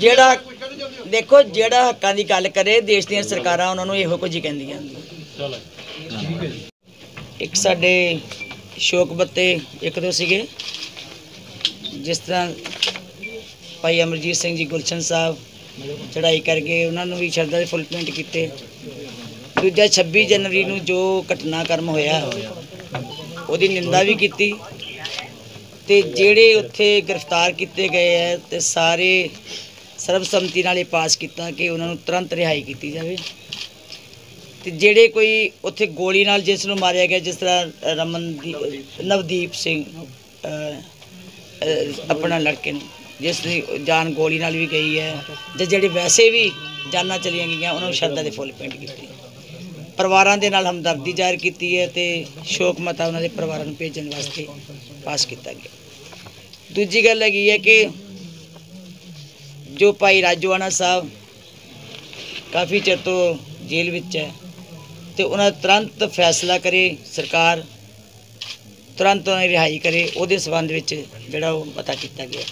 ਜਿਹੜਾ ਦੇਖੋ ਜਿਹੜਾ ਹੱਕਾਂ ਦੀ ਗੱਲ ਕਰੇ ਦੇਸ਼ ਦੀਆਂ ਸਰਕਾਰਾਂ ਉਹਨਾਂ ਨੂੰ ਇਹੋ ਕੁਝ ਹੀ ਕਹਿੰਦੀਆਂ। ਇੱਕ ਸਾਡੇ ਸ਼ੋਕ ਬੱਤੇ ਇੱਕ ਦੋ ਸੀਗੇ। ਜਿਸ ਤਰ੍ਹਾਂ ਭਾਈ ਅਮਰਜੀਤ ਸਿੰਘ ਜੀ ਗੁਲਸ਼ਨ ਸਾਹਿਬ ਚੜ੍ਹਾਈ ਕਰ ਗਏ ਉਹਨਾਂ ਨੂੰ ਵੀ ਸ਼ਰਧਾ ਦੇ ਫੁੱਲ ਪੇਂਟ ਕੀਤੇ। ਦੂਜਾ 26 ਜਨਵਰੀ ਨੂੰ ਜੋ ਘਟਨਾਕ੍ਰਮ ਹੋਇਆ ਉਹਦੀ ਨਿੰਦਾ ਵੀ ਕੀਤੀ। ਤੇ ਜਿਹੜੇ ਉੱਥੇ ਗ੍ਰਿਫਤਾਰ ਕੀਤੇ ਗਏ ਹੈ ਤੇ ਸਾਰੇ ਸਰਬਸੰਮਤੀ ਨਾਲ ਇਹ ਪਾਸ ਕੀਤਾ ਕਿ ਉਹਨਾਂ ਨੂੰ ਤੁਰੰਤ ਰਿਹਾਈ ਕੀਤੀ ਜਾਵੇ। ਤੇ ਜਿਹੜੇ ਕੋਈ ਉੱਥੇ ਗੋਲੀ ਨਾਲ ਜਿਸ ਨੂੰ ਮਾਰਿਆ ਗਿਆ, ਜਿਸ ਤਰ੍ਹਾਂ ਰਮਨਦੀਪ ਨਵਦੀਪ ਸਿੰਘ ਆਪਣਾ ਲੜਕੇ ਨੂੰ, ਜਿਸ ਦੀ ਜਾਨ ਗੋਲੀ ਨਾਲ ਵੀ ਗਈ ਹੈ ਜਾਂ ਜਿਹੜੇ ਵੈਸੇ ਵੀ ਜਾਨਾਂ ਚਲੀਆਂ ਗਈਆਂ, ਉਹਨਾਂ ਨੂੰ ਸ਼ਰਧਾ ਦੇ ਫੁੱਲ ਭੇਂਟ ਕੀਤੇ। ਪਰਿਵਾਰਾਂ ਦੇ ਨਾਲ ਹਮਦਰਦੀ ਜ਼ਾਹਿਰ ਕੀਤੀ ਹੈ ਤੇ ਸ਼ੋਕ ਮਤਾ ਉਹਨਾਂ ਦੇ ਪਰਿਵਾਰਾਂ ਨੂੰ ਭੇਜਣ ਵਾਸਤੇ ਪਾਸ ਕੀਤਾ ਗਿਆ। ਦੂਜੀ ਗੱਲ ਹੈਗੀ ਹੈ ਕਿ ਜੋ ਭਾਈ ਰਾਜੋਆਣਾ ਸਾਹਿਬ ਕਾਫੀ ਚਿਰ ਤੋਂ ਜੇਲ੍ਹ ਵਿੱਚ ਹੈ ਤੇ ਉਹਨਾਂ ਦਾ ਤੁਰੰਤ ਫੈਸਲਾ ਕਰੇ ਸਰਕਾਰ, ਤੁਰੰਤ ਉਹਨਾਂ ਦੀ ਰਿਹਾਈ ਕਰੇ, ਉਹਦੇ ਸਬੰਧ ਵਿੱਚ ਜਿਹੜਾ ਉਹ ਪਤਾ ਕੀਤਾ ਗਿਆ।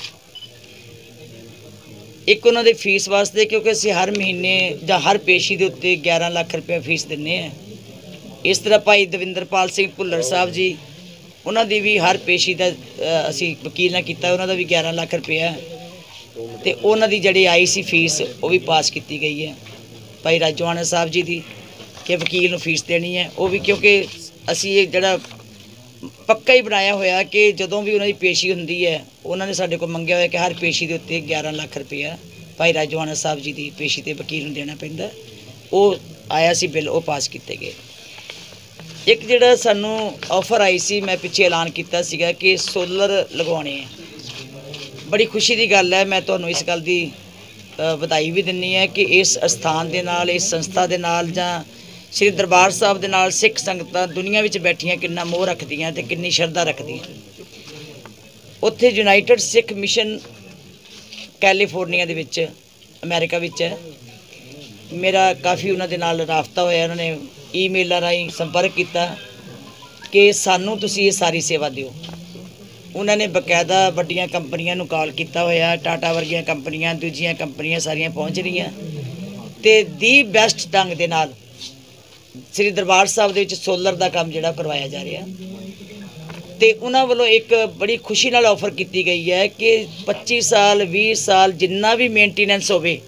ਇੱਕ ਉਹਨਾਂ ਦੇ ਫੀਸ ਵਾਸਤੇ, ਕਿਉਂਕਿ ਅਸੀਂ ਹਰ ਮਹੀਨੇ ਜਾਂ ਹਰ ਪੇਸ਼ੀ ਦੇ ਉੱਤੇ 11 ਲੱਖ ਰੁਪਏ ਫੀਸ ਦਿੰਨੇ ਆ ਇਸ ਤਰ੍ਹਾਂ ਭਾਈ ਦਵਿੰਦਰਪਾਲ ਸਿੰਘ ਭੁੱਲਰ ਸਾਹਿਬ ਜੀ ਉਹਨਾਂ ਦੀ ਵੀ ਹਰ ਪੇਸ਼ੀ ਦਾ ਅਸੀਂ ਵਕੀਲ ਨਾਲ ਕੀਤਾ, ਉਹਨਾਂ ਦਾ ਵੀ 11 ਲੱਖ ਰੁਪਇਆ ਤੇ ਉਹਨਾਂ ਦੀ ਜਿਹੜੀ ਆਈ ਸੀ ਫੀਸ, ਉਹ ਵੀ ਪਾਸ ਕੀਤੀ ਗਈ ਹੈ। ਭਾਈ ਰਾਜਵਾਨਾ ਸਾਹਿਬ ਜੀ ਦੀ ਕਿ ਵਕੀਲ ਨੂੰ ਫੀਸ ਦੇਣੀ ਹੈ। ਉਹ ਵੀ ਕਿਉਂਕਿ ਅਸੀਂ ਇਹ ਜਿਹੜਾ ਪੱਕਾ ਹੀ ਬਣਾਇਆ ਹੋਇਆ ਕਿ ਜਦੋਂ ਵੀ ਉਹਨਾਂ ਦੀ ਪੇਸ਼ੀ ਹੁੰਦੀ ਹੈ, ਉਹਨਾਂ ਨੇ ਸਾਡੇ ਕੋਲ ਮੰਗਿਆ ਹੋਇਆ ਕਿ ਹਰ ਪੇਸ਼ੀ ਦੇ ਉੱਤੇ 11 ਲੱਖ ਰੁਪਇਆ ਭਾਈ ਰਾਜਵਾਨਾ ਸਾਹਿਬ ਜੀ ਦੀ ਪੇਸ਼ੀ ਤੇ ਵਕੀਲ ਨੂੰ ਦੇਣਾ ਪੈਂਦਾ। ਉਹ ਆਇਆ ਸੀ ਬਿੱਲ, ਉਹ ਪਾਸ ਕੀਤੇ ਗਏ। ਇੱਕ ਜਿਹੜਾ ਸਾਨੂੰ ਆਫਰ ਆਈ ਸੀ, ਮੈਂ ਪਿੱਛੇ ਐਲਾਨ ਕੀਤਾ ਸੀਗਾ ਕਿ ਸੋਲਰ ਲਗਵਾਉਣੇ ਹੈ। ਬੜੀ ਖੁਸ਼ੀ ਦੀ ਗੱਲ ਹੈ, ਮੈਂ ਤੁਹਾਨੂੰ ਇਸ ਗੱਲ ਦੀ ਵਧਾਈ ਵੀ ਦਿੰਨੀ ਹੈ ਕਿ ਇਸ ਅਸਥਾਨ ਦੇ ਨਾਲ, ਇਸ ਸੰਸਥਾ ਦੇ ਨਾਲ ਜਾਂ ਸ੍ਰੀ ਦਰਬਾਰ ਸਾਹਿਬ ਦੇ ਨਾਲ ਸਿੱਖ ਸੰਗਤਾਂ ਦੁਨੀਆ ਵਿੱਚ ਬੈਠੀਆਂ ਕਿੰਨਾ ਮੋਹ ਰੱਖਦੀਆਂ ਤੇ ਕਿੰਨੀ ਸ਼ਰਧਾ ਰੱਖਦੀਆਂ। ਉੱਥੇ ਯੂਨਾਈਟਿਡ ਸਿੱਖ ਮਿਸ਼ਨ ਕੈਲੀਫੋਰਨੀਆ ਦੇ ਵਿੱਚ, ਅਮਰੀਕਾ ਵਿੱਚ ਹੈ। ਮੇਰਾ ਕਾਫੀ ਉਹਨਾਂ ਦੇ ਨਾਲ ਰਾਬਤਾ ਹੋਇਆ, ਉਹਨਾਂ ਨੇ ਈਮੇਲਾਂ ਰਾਹੀਂ ਸੰਪਰਕ ਕੀਤਾ ਕਿ ਸਾਨੂੰ ਤੁਸੀਂ ਇਹ ਸਾਰੀ ਸੇਵਾ ਦਿਓ। ਉਹਨਾਂ ਨੇ ਬਕਾਇਦਾ ਵੱਡੀਆਂ ਕੰਪਨੀਆਂ ਨੂੰ ਕਾਲ ਕੀਤਾ ਹੋਇਆ, ਟਾਟਾ ਵਰਗੀਆਂ ਕੰਪਨੀਆਂ, ਦੂਜੀਆਂ ਕੰਪਨੀਆਂ ਸਾਰੀਆਂ ਪਹੁੰਚ ਰਹੀਆਂ ਤੇ ਦੀ ਬੈਸਟ ਢੰਗ ਦੇ ਨਾਲ ਸ੍ਰੀ ਦਰਬਾਰ ਸਾਹਿਬ ਦੇ ਵਿੱਚ ਸੋਲਰ ਦਾ ਕੰਮ ਜਿਹੜਾ ਕਰਵਾਇਆ ਜਾ ਰਿਹਾ। ਤੇ ਉਹਨਾਂ ਵੱਲੋਂ ਇੱਕ ਬੜੀ ਖੁਸ਼ੀ ਨਾਲ ਆਫਰ ਕੀਤੀ ਗਈ ਹੈ ਕਿ 25 ਸਾਲ 20 ਸਾਲ ਜਿੰਨਾ ਵੀ ਮੇਨਟੇਨੈਂਸ ਹੋਵੇ,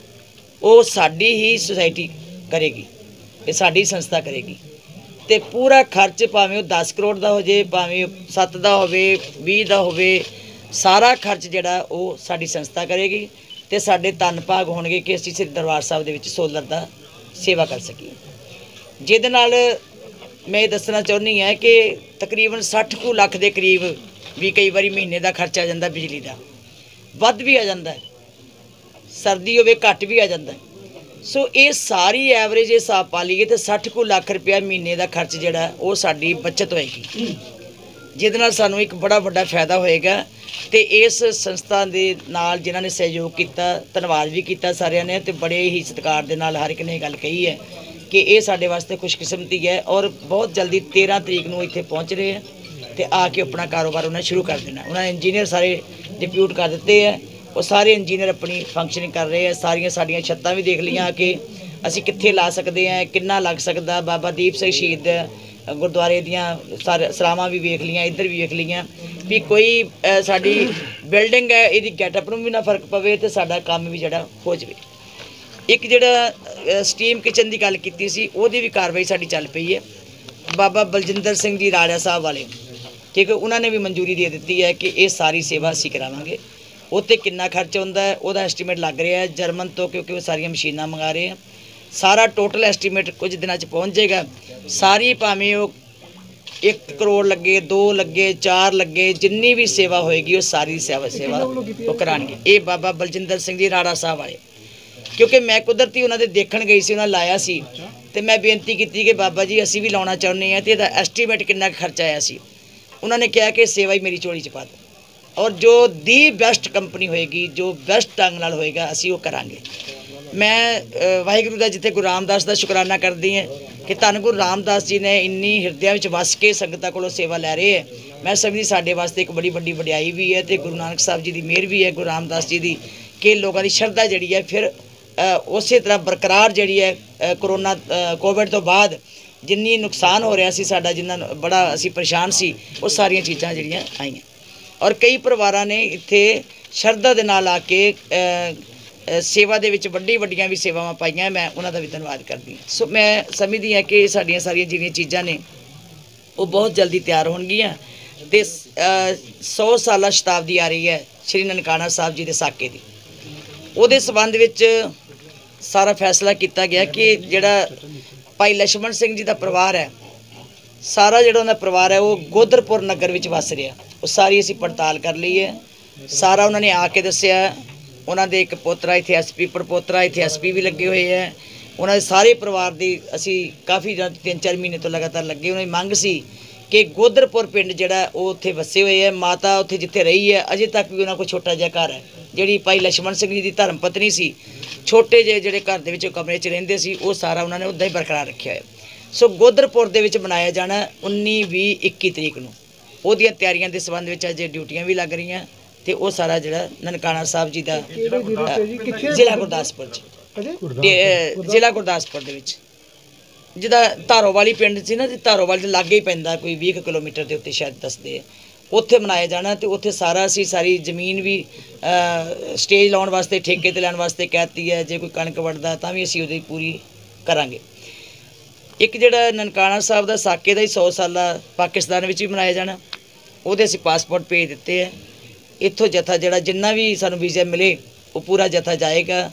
ਉਹ ਸਾਡੀ ਹੀ ਸੁਸਾਇਟੀ ਕਰੇਗੀ। ਇਹ ਸਾਡੀ ਸੰਸਥਾ ਕਰੇਗੀ। ਤੇ ਪੂਰਾ ਖਰਚ ਭਾਵੇਂ ਉਹ 10 ਕਰੋੜ ਦਾ ਹੋ ਜੇ, ਭਾਵੇਂ 7 ਦਾ ਹੋਵੇ 20 ਦਾ ਹੋਵੇ, ਸਾਰਾ ਖਰਚ ਜਿਹੜਾ ਉਹ ਸਾਡੀ ਸੰਸਥਾ ਕਰੇਗੀ ਤੇ ਸਾਡੇ ਧੰਨ ਭਾਗ ਹੋਣਗੇ ਕਿ ਅਸੀਂ ਸ੍ਰੀ ਦਰਬਾਰ ਸਾਹਿਬ ਦੇ ਵਿੱਚ ਸੋਲਰ ਦਾ ਸੇਵਾ ਕਰ ਸਕੀਏ। ਜਿਹਦੇ ਨਾਲ ਮੈਂ ਇਹ ਦੱਸਣਾ ਚਾਹੁੰਦੀ ਹਾਂ ਕਿ ਤਕਰੀਬਨ 60 ਕੁ ਲੱਖ ਦੇ ਕਰੀਬ ਵੀ ਕਈ ਵਾਰੀ ਮਹੀਨੇ ਦਾ ਖਰਚਾ ਆ ਜਾਂਦਾ ਬਿਜਲੀ ਦਾ। ਵੱਧ ਵੀ ਆ ਜਾਂਦਾ ਸਰਦੀ ਹੋਵੇ, ਘੱਟ ਵੀ ਆ ਜਾਂਦਾ ਸੋ ਇਹ ਸਾਰੀ ਐਵਰੇਜ ਹਿਸਾਬ ਪਾ ਲਈਏ ਤੇ 60 ਕੁ ਲੱਖ ਰੁਪਇਆ ਮਹੀਨੇ ਦਾ ਖਰਚ ਜਿਹੜਾ, ਉਹ ਸਾਡੀ ਬਚਤ ਹੋਏਗੀ। ਜਿਹਦੇ ਨਾਲ ਸਾਨੂੰ ਇੱਕ ਬੜਾ ਵੱਡਾ ਫਾਇਦਾ ਹੋਏਗਾ ਤੇ ਇਸ ਸੰਸਥਾ ਦੇ ਨਾਲ ਜਿਨ੍ਹਾਂ ਨੇ ਸਹਿਯੋਗ ਕੀਤਾ, ਧੰਨਵਾਦ ਵੀ ਕੀਤਾ ਸਾਰਿਆਂ ਨੇ ਤੇ ਬੜੇ ਹੀ ਸਤਿਕਾਰ ਦੇ ਨਾਲ ਹਰ ਇੱਕ ਨੇ ਇਹ ਗੱਲ ਕਹੀ ਹੈ ਕਿ ਇਹ ਸਾਡੇ ਵਾਸਤੇ ਖੁਸ਼ਕਿਸਮਤੀ ਹੈ ਔਰ ਬਹੁਤ ਜਲਦੀ 13 ਤਰੀਕ ਨੂੰ ਇੱਥੇ ਪਹੁੰਚ ਰਹੇ ਆ ਤੇ ਆ ਕੇ ਆਪਣਾ ਕਾਰੋਬਾਰ ਉਹਨਾਂ ਸ਼ੁਰੂ ਕਰ ਦੇਣਾ ਉਹਨਾਂ ਇੰਜੀਨੀਅਰ ਸਾਰੇ ਡਿਪਿਊਟ ਕਰ ਦਿੱਤੇ ਆ ਉਹ ਸਾਰੇ ਇੰਜੀਨੀਅਰ ਆਪਣੀ ਫੰਕਸ਼ਨਿੰਗ ਕਰ ਰਹੇ ਆ, ਸਾਰੀਆਂ ਸਾਡੀਆਂ ਛੱਤਾਂ ਵੀ ਦੇਖ ਲਈਆਂ ਕਿ ਅਸੀਂ ਕਿੱਥੇ ਲਾ ਸਕਦੇ ਆ, ਕਿੰਨਾ ਲੱਗ ਸਕਦਾ, ਬਾਬਾ ਦੀਪ ਸਿੰਘ ਸ਼ਹੀਦ ਗੁਰਦੁਆਰੇ ਦੀਆਂ ਸਰਾਵਾਂ ਵੀ ਵੇਖ ਲਈਆਂ, ਇੱਧਰ ਵੀ ਵੇਖ ਲਈਆਂ ਵੀ ਕੋਈ ਸਾਡੀ ਬਿਲਡਿੰਗ ਹੈ, ਇਹਦੀ ਗੈਟਅਪ ਨੂੰ ਵੀ ਨਾ ਫ਼ਰਕ ਪਵੇ ਤੇ ਸਾਡਾ ਕੰਮ ਵੀ ਜਿਹੜਾ ਹੋ ਜਾਵੇ। ਇੱਕ ਜਿਹੜਾ ਸਟੀਮ ਕਿਚਨ ਦੀ ਗੱਲ ਕੀਤੀ ਸੀ, ਉਹਦੀ ਵੀ ਕਾਰਵਾਈ ਸਾਡੀ ਚੱਲ ਪਈ ਹੈ। ਬਾਬਾ ਬਲਜਿੰਦਰ ਸਿੰਘ ਜੀ ਰਾਜਾ ਸਾਹਿਬ ਵਾਲੇ, ਠੀਕ ਹੈ, ਉਹਨਾਂ ਨੇ ਵੀ ਮਨਜ਼ੂਰੀ ਦੇ ਦਿੱਤੀ ਹੈ ਕਿ ਇਹ ਸਾਰੀ ਸੇਵਾ ਅਸੀਂ ਕਰਾਵਾਂਗੇ। ਉੱਤੇ ਕਿੰਨਾ ਖਰਚ ਹੁੰਦਾ ਉਹਦਾ ਐਸਟੀਮੇਟ ਲੱਗ ਰਿਹਾ ਹੈ ਜਰਮਨ ਤੋਂ ਕਿਉਂਕਿ ਉਹ ਸਾਰੀਆਂ ਮਸ਼ੀਨਾਂ ਮੰਗਾ ਰਹੇ ਆ। ਸਾਰਾ ਟੋਟਲ ਐਸਟੀਮੇਟ ਕੁਝ ਦਿਨਾਂ 'ਚ ਪਹੁੰਚ ਜਾਏਗਾ। ਸਾਰੀ ਭਾਵੇਂ ਉਹ 1 ਕਰੋੜ ਲੱਗੇ 2 ਲੱਗੇ 4 ਲੱਗੇ ਜਿੰਨੀ ਵੀ ਸੇਵਾ ਹੋਏਗੀ ਉਹ ਸਾਰੀ ਸੇਵਾ ਸੇਵਾ ਉਹ ਕਰਾਣਗੇ ਇਹ ਬਾਬਾ ਬਲਜਿੰਦਰ ਸਿੰਘ ਜੀ ਰਾੜਾ ਸਾਹਿਬ ਵਾਲੇ। ਕਿਉਂਕਿ ਮੈਂ ਕੁਦਰਤੀ ਉਹਨਾਂ ਦੇ ਦੇਖਣ ਗਈ ਸੀ ਉਹਨਾਂ ਲਾਇਆ ਸੀ। ਤੇ ਮੈਂ ਬੇਨਤੀ ਕੀਤੀ ਕਿ ਬਾਬਾ ਜੀ ਅਸੀਂ ਵੀ ਲਾਉਣਾ ਚਾਹੁੰਦੇ ਹਾਂ ਤੇ ਇਹਦਾ ਐਸਟੀਮੇਟ ਕਿੰਨਾ ਖਰਚਾ ਆਇਆ ਸੀ। ਉਹਨਾਂ ਨੇ ਕਿਹਾ ਕਿ ਸੇਵਾ ਹੀ ਮੇਰੀ ਝੋਲੀ 'ਚ ਪਾ ਦਿਓ। ਔਰ ਜੋ ਦੀ ਬੈਸਟ ਕੰਪਨੀ ਹੋਏਗੀ, ਜੋ ਬੈਸਟ ਢੰਗ ਨਾਲ ਹੋਏਗਾ, ਅਸੀਂ ਉਹ ਕਰਾਂਗੇ। ਮੈਂ ਵਾਹਿਗੁਰੂ ਦਾ ਜਿੱਥੇ ਗੁਰੂ ਰਾਮਦਾਸ ਦਾ ਸ਼ੁਕਰਾਨਾ ਕਰਦੀ ਹਾਂ ਕਿ ਧੰਨ ਗੁਰੂ ਰਾਮਦਾਸ ਜੀ ਨੇ ਇੰਨੀ ਹਿਰਦਿਆਂ ਵਿੱਚ ਵਸ ਕੇ ਸੰਗਤਾਂ ਕੋਲੋਂ ਸੇਵਾ ਲੈ ਰਹੇ ਹੈ। ਮੈਂ ਸਮਝਦੀ ਸਾਡੇ ਵਾਸਤੇ ਇੱਕ ਬੜੀ ਵੱਡੀ ਵਡਿਆਈ ਵੀ ਹੈ ਤੇ ਗੁਰੂ ਨਾਨਕ ਸਾਹਿਬ ਜੀ ਦੀ ਮਿਹਰ ਵੀ ਹੈ, ਗੁਰੂ ਰਾਮਦਾਸ ਜੀ ਦੀ ਕਿ ਲੋਕਾਂ ਦੀ ਸ਼ਰਧਾ ਜਿਹੜੀ ਹੈ ਫਿਰ ਉਸੇ ਤਰ੍ਹਾਂ ਬਰਕਰਾਰ ਜਿਹੜੀ ਹੈ ਕਰੋਨਾ ਕੋਵਿਡ ਤੋਂ ਬਾਅਦ ਜਿੰਨੀ ਨੁਕਸਾਨ ਹੋ ਰਿਹਾ ਸੀ ਸਾਡਾ, ਜਿੰਨਾ ਬੜਾ ਅਸੀਂ ਪਰੇਸ਼ਾਨ ਸੀ, ਉਹ ਸਾਰੀਆਂ ਚੀਜ਼ਾਂ ਜਿਹੜੀਆਂ ਆਈਆਂ। ਔਰ ਕਈ ਪਰਿਵਾਰਾਂ ਨੇ ਇੱਥੇ ਸ਼ਰਧਾ ਦੇ ਨਾਲ ਆ ਕੇ ਸੇਵਾ ਦੇ ਵਿੱਚ ਵੱਡੀ ਵੱਡੀਆਂ ਵੀ ਸੇਵਾਵਾਂ ਪਾਈਆਂ। ਮੈਂ ਉਹਨਾਂ ਦਾ ਵੀ ਧੰਨਵਾਦ ਕਰਦੀ ਹਾਂ। ਸੋ ਮੈਂ ਸਮਝਦੀ ਹਾਂ ਕਿ ਸਾਡੀਆਂ ਸਾਰੀਆਂ ਜਿਹੜੀਆਂ ਚੀਜ਼ਾਂ ਨੇ, ਉਹ ਬਹੁਤ ਜਲਦੀ ਤਿਆਰ ਹੋਣਗੀਆਂ ਤੇ 100 ਸਾਲਾ ਸ਼ਤਾਬਦੀ ਆ ਰਹੀ ਹੈ ਸ਼੍ਰੀ ਨਨਕਾਣਾ ਸਾਹਿਬ ਜੀ ਦੇ ਸਾਕੇ ਦੀ। ਉਹਦੇ ਸਬੰਧ ਵਿੱਚ ਸਾਰਾ ਫੈਸਲਾ ਕੀਤਾ ਗਿਆ ਕਿ ਜਿਹੜਾ ਭਾਈ ਲక్ష్మణ ਸਿੰਘ ਜੀ ਦਾ ਪਰਿਵਾਰ ਹੈ, ਸਾਰਾ ਜਿਹੜਾ ਉਹਨਾਂ ਦਾ ਪਰਿਵਾਰ ਹੈ, ਉਹ ਗੋਦਰਪੁਰ ਨਗਰ ਵਿੱਚ ਵਸ ਰਿਹਾ। ਉਹ ਸਾਰੀ ਅਸੀਂ ਪੜਤਾਲ ਕਰ ਲਈ ਹੈ। ਸਾਰਾ ਉਹਨਾਂ ਨੇ ਆ ਕੇ ਦੱਸਿਆ। ਉਹਨਾਂ ਦੇ ਇੱਕ ਪੋਤਰਾ ਇੱਥੇ ਐਸਪੀ ਪਰ ਪੋਤਰਾ ਇੱਥੇ ਐਸਪੀ ਵੀ ਲੱਗੇ ਹੋਏ ਹੈ। ਉਹਨਾਂ ਦੇ ਸਾਰੇ ਪਰਿਵਾਰ ਦੀ ਅਸੀਂ ਕਾਫੀ ਤਿੰਨ ਚਾਰ ਮਹੀਨੇ ਤੋਂ ਲਗਾਤਾਰ ਲੱਗੇ। ਉਹਨਾਂ ਦੀ ਮੰਗ ਸੀ ਕਿ ਗੋਦਰਪੁਰ ਪਿੰਡ ਜਿਹੜਾ ਉਹ ਉੱਥੇ ਵਸੇ ਹੋਏ ਹੈ। ਮਾਤਾ ਉੱਥੇ ਜਿੱਥੇ ਰਹੀ ਹੈ, ਅਜੇ ਤੱਕ ਵੀ ਉਹਨਾਂ ਕੋਲ ਛੋਟਾ ਜਿਹਾ ਘਰ ਹੈ। ਜਿਹੜੀ ਭਾਈ ਲక్ష్మణ ਸਿੰਘ ਜੀ ਦੀ ਧਰਮ ਪਤਨੀ ਸੀ, ਛੋਟੇ ਜਿਹੇ ਜਿਹੜੇ ਘਰ ਦੇ ਵਿੱਚ ਉਹ ਕਮਰੇ 'ਚ ਰਹਿੰਦੇ ਸੀ, ਉਹ ਸਾਰਾ ਉਹਨਾਂ ਨੇ ਉਦਾਂ ਹੀ ਬਰਕਰਾਰ ਰੱਖਿਆ ਹੈ ਸੋ ਗੋਦਰਪੁਰ ਦੇ ਵਿੱਚ ਬਣਾਇਆ ਜਾਣਾ 19 20 21 ਤਰੀਕ ਨੂੰ। ਉਹਦੀਆਂ ਤਿਆਰੀਆਂ ਦੇ ਸੰਬੰਧ ਵਿੱਚ ਅਜੇ ਡਿਊਟੀਆਂ ਵੀ ਲੱਗ ਰਹੀਆਂ ਤੇ ਉਹ ਸਾਰਾ ਜਿਹੜਾ ਨਨਕਾਣਾ ਸਾਹਿਬ ਜੀ ਦਾ ਜ਼ਿਲ੍ਹਾ ਗੁਰਦਾਸਪੁਰ ਚ। ਤੇ, ਜ਼ਿਲ੍ਹਾ ਗੁਰਦਾਸਪੁਰ ਦੇ ਵਿੱਚ। ਜਿਹਦਾ ਧਾਰੋ ਵਾਲੀ ਪਿੰਡ ਸੀ ਨਾ ਜੀ ਧਾਰੋ ਵਾਲੀ ਦੇ ਲਾਗੇ ਹੀ ਪੈਂਦਾ ਕੋਈ 20 ਕੁ ਕਿਲੋਮੀਟਰ ਦੇ ਉੱਤੇ ਸ਼ਾਇਦ ਦੱਸਦੇ ਆ। ਉੱਥੇ ਮਨਾਇਆ ਜਾਣਾ ਤੇ ਉੱਥੇ ਸਾਰਾ ਅਸੀਂ ਸਾਰੀ ਜ਼ਮੀਨ ਵੀ ਸਟੇਜ ਲਾਉਣ ਵਾਸਤੇ ਠੇਕੇ ਤੇ ਲੈਣ ਵਾਸਤੇ ਕਹਿਤੀ ਹੈ ਜੇ ਕੋਈ ਕਣਕ ਵੜਦਾ ਤਾਂ ਵੀ ਅਸੀਂ ਉਹਦੀ ਪੂਰੀ ਕਰਾਂਗੇ। ਇੱਕ ਜਿਹੜਾ ਨਨਕਾਣਾ ਸਾਹਿਬ ਦਾ ਸਾਕੇ ਦਾ ਹੀ 100 ਸਾਲਾ ਪਾਕਿਸਤਾਨ ਵਿੱਚ ਵੀ ਮਨਾਇਆ ਜਾਣਾ, ਉਹਦੇ ਅਸੀਂ ਪਾਸਪੋਰਟ ਭੇਜ ਦਿੱਤੇ ਹੈ ਇੱਥੋਂ ਜਥਾ ਜਿਹੜਾ ਜਿੰਨਾ ਵੀ ਸਾਨੂੰ ਵੀਜ਼ਾ ਮਿਲੇ, ਉਹ ਪੂਰਾ ਜਥਾ ਜਾਏਗਾ।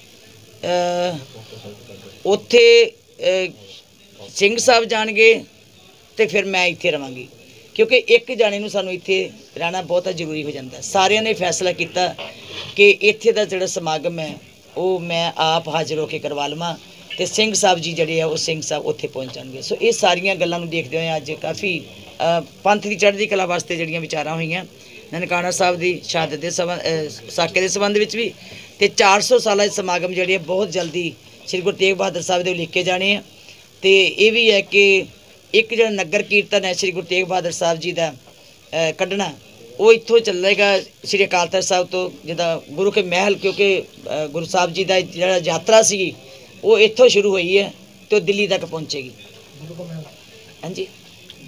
ਉੱਥੇ ਸਿੰਘ ਸਾਹਿਬ ਜਾਣਗੇ ਤੇ ਫਿਰ ਮੈਂ ਇੱਥੇ ਰਵਾਂਗੀ। ਕਿਉਂਕਿ ਇੱਕ ਜਾਣੇ ਨੂੰ ਸਾਨੂੰ ਇੱਥੇ ਰਹਿਣਾ ਬਹੁਤਾ ਜ਼ਰੂਰੀ ਹੋ ਜਾਂਦਾ। ਸਾਰਿਆਂ ਨੇ ਫੈਸਲਾ ਕੀਤਾ ਕਿ ਇੱਥੇ ਦਾ ਜਿਹੜਾ ਸਮਾਗਮ ਹੈ, ਉਹ ਮੈਂ ਆਪ ਹਾਜ਼ਰ ਹੋ ਕੇ ਕਰਵਾ ਲਵਾਂ। ਤੇ ਸਿੰਘ ਸਾਹਿਬ ਜੀ ਜਿਹੜੇ ਆ, ਉਹ ਸਿੰਘ ਸਾਹਿਬ ਉੱਥੇ ਪਹੁੰਚਣਗੇ ਸੋ ਇਹ ਸਾਰੀਆਂ ਗੱਲਾਂ ਨੂੰ ਦੇਖਦੇ ਹੋਏ ਅੱਜ ਕਾਫੀ ਪੰਥ ਦੀ ਚੜ੍ਹਦੀ ਕਲਾ ਵਾਸਤੇ ਜਿਹੜੀਆਂ ਵਿਚਾਰਾਂ ਹੋਈਆਂ। ਨਨਕਾਣਾ ਸਾਹਿਬ ਦੀ ਸ਼ਹਾਦਤ ਦੇ ਸਬੰਧ ਸਾਕੇ ਦੇ ਸੰਬੰਧ ਵਿੱਚ ਵੀ ਤੇ 400 ਸਾਲਾ ਦੇ ਸਮਾਗਮ ਜਿਹੜੇ ਆ, ਬਹੁਤ ਜਲਦੀ ਸ੍ਰੀ ਗੁਰੂ ਤੇਗ ਬਹਾਦਰ ਸਾਹਿਬ ਦੇ ਲਿਖ ਜਾਣੇ ਆ। ਤੇ ਇਹ ਵੀ ਹੈ ਕਿ ਇੱਕ ਜਿਹੜਾ ਨਗਰ ਕੀਰਤਨ ਹੈ ਸ੍ਰੀ ਗੁਰੂ ਤੇਗ ਬਹਾਦਰ ਸਾਹਿਬ ਜੀ ਦਾ ਕੱਢਣਾ, ਉਹ ਇੱਥੋਂ ਚੱਲੇਗਾ ਸ੍ਰੀ ਅਕਾਲ ਤਖਤ ਸਾਹਿਬ ਤੋਂ ਜਿਹਦਾ ਗੁਰੂ ਕੇ ਮਹਿਲ, ਕਿਉਂਕਿ ਗੁਰੂ ਸਾਹਿਬ ਜੀ ਦਾ ਜਿਹੜਾ ਯਾਤਰਾ ਸੀ ਉਹ ਇੱਥੋਂ ਸ਼ੁਰੂ ਹੋਈ ਹੈ ਤੇ ਦਿੱਲੀ ਤੱਕ ਪਹੁੰਚੇਗੀ। ਹਾਂਜੀ।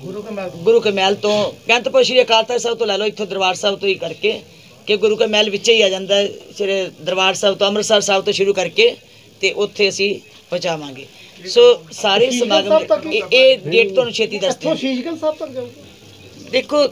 ਗੁਰੂ ਕੇ ਮਹਿਲ ਗੁਰੂ ਕੇ ਮਹਿਲ ਤੋਂ ਕੰਤਪੁਰ ਸ਼੍ਰੀ ਅਕਾਲ ਤਖਤ ਸਾਹਿਬ ਤੋਂ ਲੈ ਲਓ ਇੱਥੋਂ ਦਰਬਾਰ ਸਾਹਿਬ ਤੋਂ ਹੀ ਕਰਕੇ ਕਿ ਗੁਰੂ ਕੇ ਮਹਿਲ ਵਿੱਚ ਹੀ ਆ ਜਾਂਦਾ ਹੈ ਸ੍ਰੀ ਦਰਬਾਰ ਸਾਹਿਬ ਤੋਂ ਅੰਮ੍ਰਿਤਸਰ ਸਾਹਿਬ ਤੋਂ ਸ਼ੁਰੂ ਕਰਕੇ ਤੇ ਉੱਥੇ ਅਸੀਂ ਪਹੁੰਚਾਵਾਂਗੇ। ਸੋ ਸਾਰੇ ਸਮਾਗਮ ਇਹ- ਡੇਟ ਤੁਹਾਨੂੰ ਛੇਤੀ ਦੱਸਦੇ ਹਾਂ ਸ਼ੀਸ਼ਗੰਜ ਸਾਹਿਬ ਤੱਕ ਜਾਊਗਾ ਦੇਖੋ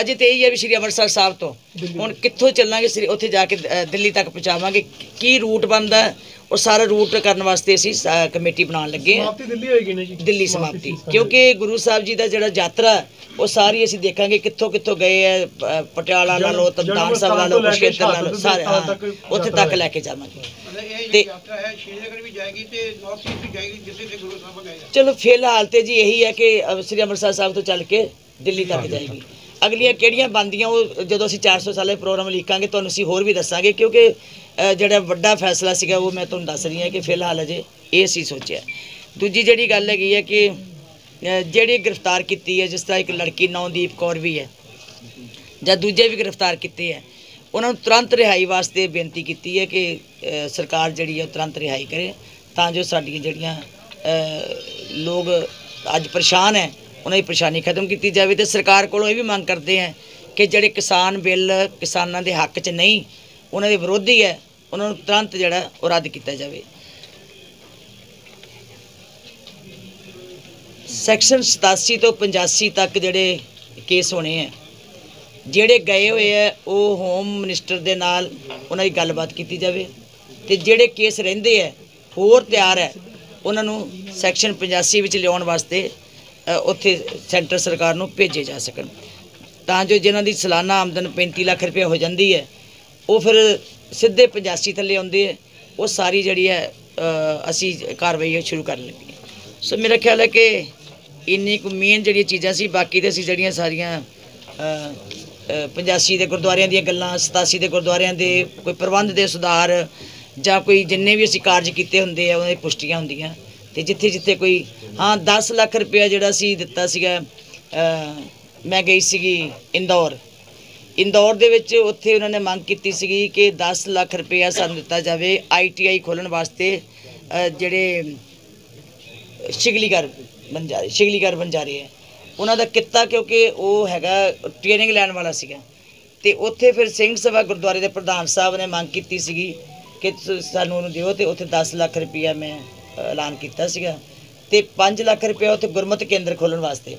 ਅਜੇ ਤੇ ਇਹ ਹੈ ਵੀ ਸ਼੍ਰੀ ਅੰਮ੍ਰਿਤਸਰ ਸਾਹਿਬ ਤੋਂ। ਹੁਣ ਕਿੱਥੋਂ ਚੱਲਾਂਗੇ ਸ੍ਰੀ ਉੱਥੇ ਜਾ ਕੇ ਦਿੱਲੀ ਤੱਕ ਪਹੁੰਚਾਵਾਂਗੇ। ਕੀ ਰੂਟ ਬਣਦਾ ਉਹ ਸਾਰਾ ਰੂਟ ਕਰਨ ਵਾਸਤੇ ਅਸੀਂ ਕਮੇਟੀ ਬਣਾਉਣ ਲੱਗੇ ਹਾਂ। ਸਮਾਪਤੀ ਦਿੱਲੀ ਹੋਏਗੀ ਨਾ ਜੀ? ਦਿੱਲੀ ਸਮਾਪਤੀ ਕਿਉਂਕਿ ਗੁਰੂ ਸਾਹਿਬ ਜੀ ਦਾ ਜਿਹੜਾ ਯਾਤਰਾ ਉਹ ਸਾਰੀ ਅਸੀਂ ਦੇਖਾਂਗੇ ਕਿੱਥੋਂ ਕਿੱਥੋਂ ਗਏ ਹੈ ਪਟਿਆਲਾ ਲਾ ਲਓ ਤਨਦਾਨ ਸਾਹਿਬ ਲਾ ਲਓ ਲਾ ਲਓ ਸਾਰੇ ਉੱਥੇ ਤੱਕ ਲੈ ਕੇ ਜਾਵਾਂਗੇ। ਤੇ- ਜਿਹੜੀ ਯਾਤਰਾ ਹੈ ਸ਼੍ਰੀਨਗਰ ਵੀ ਜਾਏਗੀ ਤੇ ਨਾਰਥ ਈਸਟ ਵੀ ਜਾਏਗੀ ਜਿੱਥੇ ਤੇ ਗੁਰੂ ਸਾਹਿਬ ਗਏ ਚਲੋ ਫਿਲਹਾਲ ਤੇ ਜੀ ਇਹੀ ਹੈ ਕਿ ਸ੍ਰੀ ਅੰਮ੍ਰਿਤਸਰ ਸਾਹਿਬ ਤੋਂ ਚੱਲ ਕੇ ਦਿੱਲੀ ਤੱਕ ਜਾਏਗੀ। ਅਗਲੀਆਂ ਕਿਹੜੀਆਂ ਬੰਦੀਆਂ ਉਹ ਜਦੋਂ ਅਸੀਂ 400 ਸਾਲੇ ਪ੍ਰੋਗਰਾਮ ਲਿਖਾਂਗੇ ਤੁਹਾਨੂੰ ਅਸੀਂ ਹੋਰ ਵੀ ਦੱਸਾਂਗੇ ਕਿਉਂਕਿ ਜਿਹੜਾ ਵੱਡਾ ਫੈਸਲਾ ਸੀਗਾ ਉਹ ਮੈਂ ਤੁਹਾਨੂੰ ਦੱਸ ਰਹੀ ਹਾਂ ਕਿ ਫਿਲਹਾਲ ਅਜੇ ਇਹ ਅਸੀਂ ਸੋਚਿਆ। ਦੂਜੀ ਜਿਹੜੀ ਗੱਲ ਹੈਗੀ ਹੈ ਕਿ ਜਿਹੜੀ ਗ੍ਰਿਫਤਾਰ ਕੀਤੀ ਹੈ ਜਿਸ ਤਰ੍ਹਾਂ ਇੱਕ ਲੜਕੀ ਨੌਦੀਪ ਕੌਰ ਵੀ ਹੈ ਜਾਂ ਦੂਜੇ ਵੀ ਗ੍ਰਿਫਤਾਰ ਕੀਤੇ ਹੈ ਉਹਨਾਂ ਨੂੰ ਤੁਰੰਤ ਰਿਹਾਈ ਵਾਸਤੇ ਬੇਨਤੀ ਕੀਤੀ ਹੈ ਕਿ ਸਰਕਾਰ ਜਿਹੜੀ ਹੈ ਤੁਰੰਤ ਰਿਹਾਈ ਕਰੇ ਤਾਂ ਜੋ ਸਾਡੀਆਂ ਜਿਹੜੀਆਂ ਲੋਕ ਅੱਜ ਪਰੇਸ਼ਾਨ ਹੈ ਉਹਨਾਂ ਦੀ ਪਰੇਸ਼ਾਨੀ ਖਤਮ ਕੀਤੀ ਜਾਵੇ ਤੇ ਸਰਕਾਰ ਕੋਲੋਂ ਇਹ ਵੀ ਮੰਗ ਕਰਦੇ ਹੈ ਕਿ ਜਿਹੜੇ ਕਿਸਾਨ ਬਿੱਲ ਕਿਸਾਨਾਂ ਦੇ ਹੱਕ 'ਚ ਨਹੀਂ, ਉਹਨਾਂ ਦੇ ਵਿਰੋਧੀ ਹੈ, ਉਹਨਾਂ ਨੂੰ ਤੁਰੰਤ ਜਿਹੜਾ ਉਹ ਰੱਦ ਕੀਤਾ ਜਾਵੇ। ਸੈਕਸ਼ਨ 87 ਤੋਂ 85 ਤੱਕ ਜਿਹੜੇ ਕੇਸ ਹੋਣੇ ਹੈ ਜਿਹੜੇ ਗਏ ਹੋਏ ਹੈ ਉਹ ਹੋਮ ਮਿਨਿਸਟਰ ਦੇ ਨਾਲ ਉਹਨਾਂ ਦੀ ਗੱਲਬਾਤ ਕੀਤੀ ਜਾਵੇ ਤੇ ਜਿਹੜੇ ਕੇਸ ਰਹਿੰਦੇ ਹੈ ਹੋਰ ਤਿਆਰ ਹੈ, ਉਹਨਾਂ ਨੂੰ ਸੈਕਸ਼ਨ 85 ਵਿੱਚ ਲਿਆਉਣ ਵਾਸਤੇ ਉੱਥੇ ਸੈਂਟਰ ਸਰਕਾਰ ਨੂੰ ਭੇਜੇ ਜਾ ਸਕਣ। ਤਾਂ ਜੋ ਜਿਨ੍ਹਾਂ ਦੀ ਸਾਲਾਨਾ ਆਮਦਨ 35 ਲੱਖ ਰੁਪਏ ਹੋ ਜਾਂਦੀ ਹੈ ਉਹ ਫਿਰ ਸਿੱਧੇ 85 ਥੱਲੇ ਆਉਂਦੇ ਹੈ। ਉਹ ਸਾਰੀ ਜਿਹੜੀ ਹੈ ਅਸੀਂ ਕਾਰਵਾਈ ਸ਼ੁਰੂ ਕਰਨ ਲੱਗੇ ਸੋ ਮੇਰਾ ਖਿਆਲ ਹੈ ਕਿ ਇੰਨੀ ਕੁ ਮੇਨ ਜਿਹੜੀਆਂ ਚੀਜ਼ਾਂ ਸੀ ਬਾਕੀ ਤੇ ਅਸੀਂ ਜਿਹੜੀਆਂ ਸਾਰੀਆਂ ਅ, 85 ਦੇ ਗੁਰਦੁਆਰਿਆਂ ਦੀਆਂ ਗੱਲਾਂ 87 ਦੇ ਗੁਰਦੁਆਰਿਆਂ ਦੇ ਕੋਈ ਪ੍ਰਬੰਧ ਦੇ ਸੁਧਾਰ ਜਾਂ ਕੋਈ ਜਿੰਨੇ ਵੀ ਅਸੀਂ ਕਾਰਜ ਕੀਤੇ ਹੁੰਦੇ ਆ ਉਹਨਾਂ ਦੀ ਪੁਸ਼ਟੀਆਂ ਹੁੰਦੀਆਂ। ਤੇ ਜਿੱਥੇ ਜਿੱਥੇ ਕੋਈ ਹਾਂ 10 ਲੱਖ ਰੁਪਇਆ ਜਿਹੜਾ ਸੀ ਦਿੱਤਾ ਸੀਗਾ ਮੈਂ ਗਈ ਸੀਗੀ ਇੰਦੌਰ। ਇੰਦੌਰ ਦੇ ਵਿੱਚ ਉੱਥੇ ਉਹਨਾਂ ਨੇ ਮੰਗ ਕੀਤੀ ਸੀਗੀ ਕਿ 10 ਲੱਖ ਰੁਪਇਆ ਸਾਨੂੰ ਦਿੱਤਾ ਜਾਵੇ ਆਈਟੀਆਈ ਖੋਲਣ ਵਾਸਤੇ ਅ, ਜਿਹੜੇ ਸ਼ਿਗਲੀਗਰ ਬੰਜਾਰੇ ਸ਼ਿਗਲੀਗਰ ਬੰਜਾਰੇ ਹੈ। ਉਹਨਾਂ ਦਾ ਕਿੱਤਾ ਕਿਉਂਕਿ ਉਹ ਹੈਗਾ ਟ੍ਰੇਨਿੰਗ ਲੈਣ ਵਾਲਾ ਸੀਗਾ। ਤੇ ਉੱਥੇ ਫਿਰ ਸਿੰਘ ਸਭਾ ਗੁਰਦੁਆਰੇ ਦੇ ਪ੍ਰਧਾਨ ਸਾਹਿਬ ਨੇ ਮੰਗ ਕੀਤੀ ਸੀਗੀ ਕਿ ਸਾਨੂੰ ਉਹਨੂੰ ਦਿਓ ਤੇ ਉੱਥੇ 10 ਲੱਖ ਰੁਪਇਆ ਮੈਂ ਐਲਾਨ ਕੀਤਾ ਸੀਗਾ। ਤੇ 5 ਲੱਖ ਰੁਪਇਆ ਉੱਥੇ ਗੁਰਮਤ ਕੇਂਦਰ ਖੋਲਣ ਵਾਸਤੇ।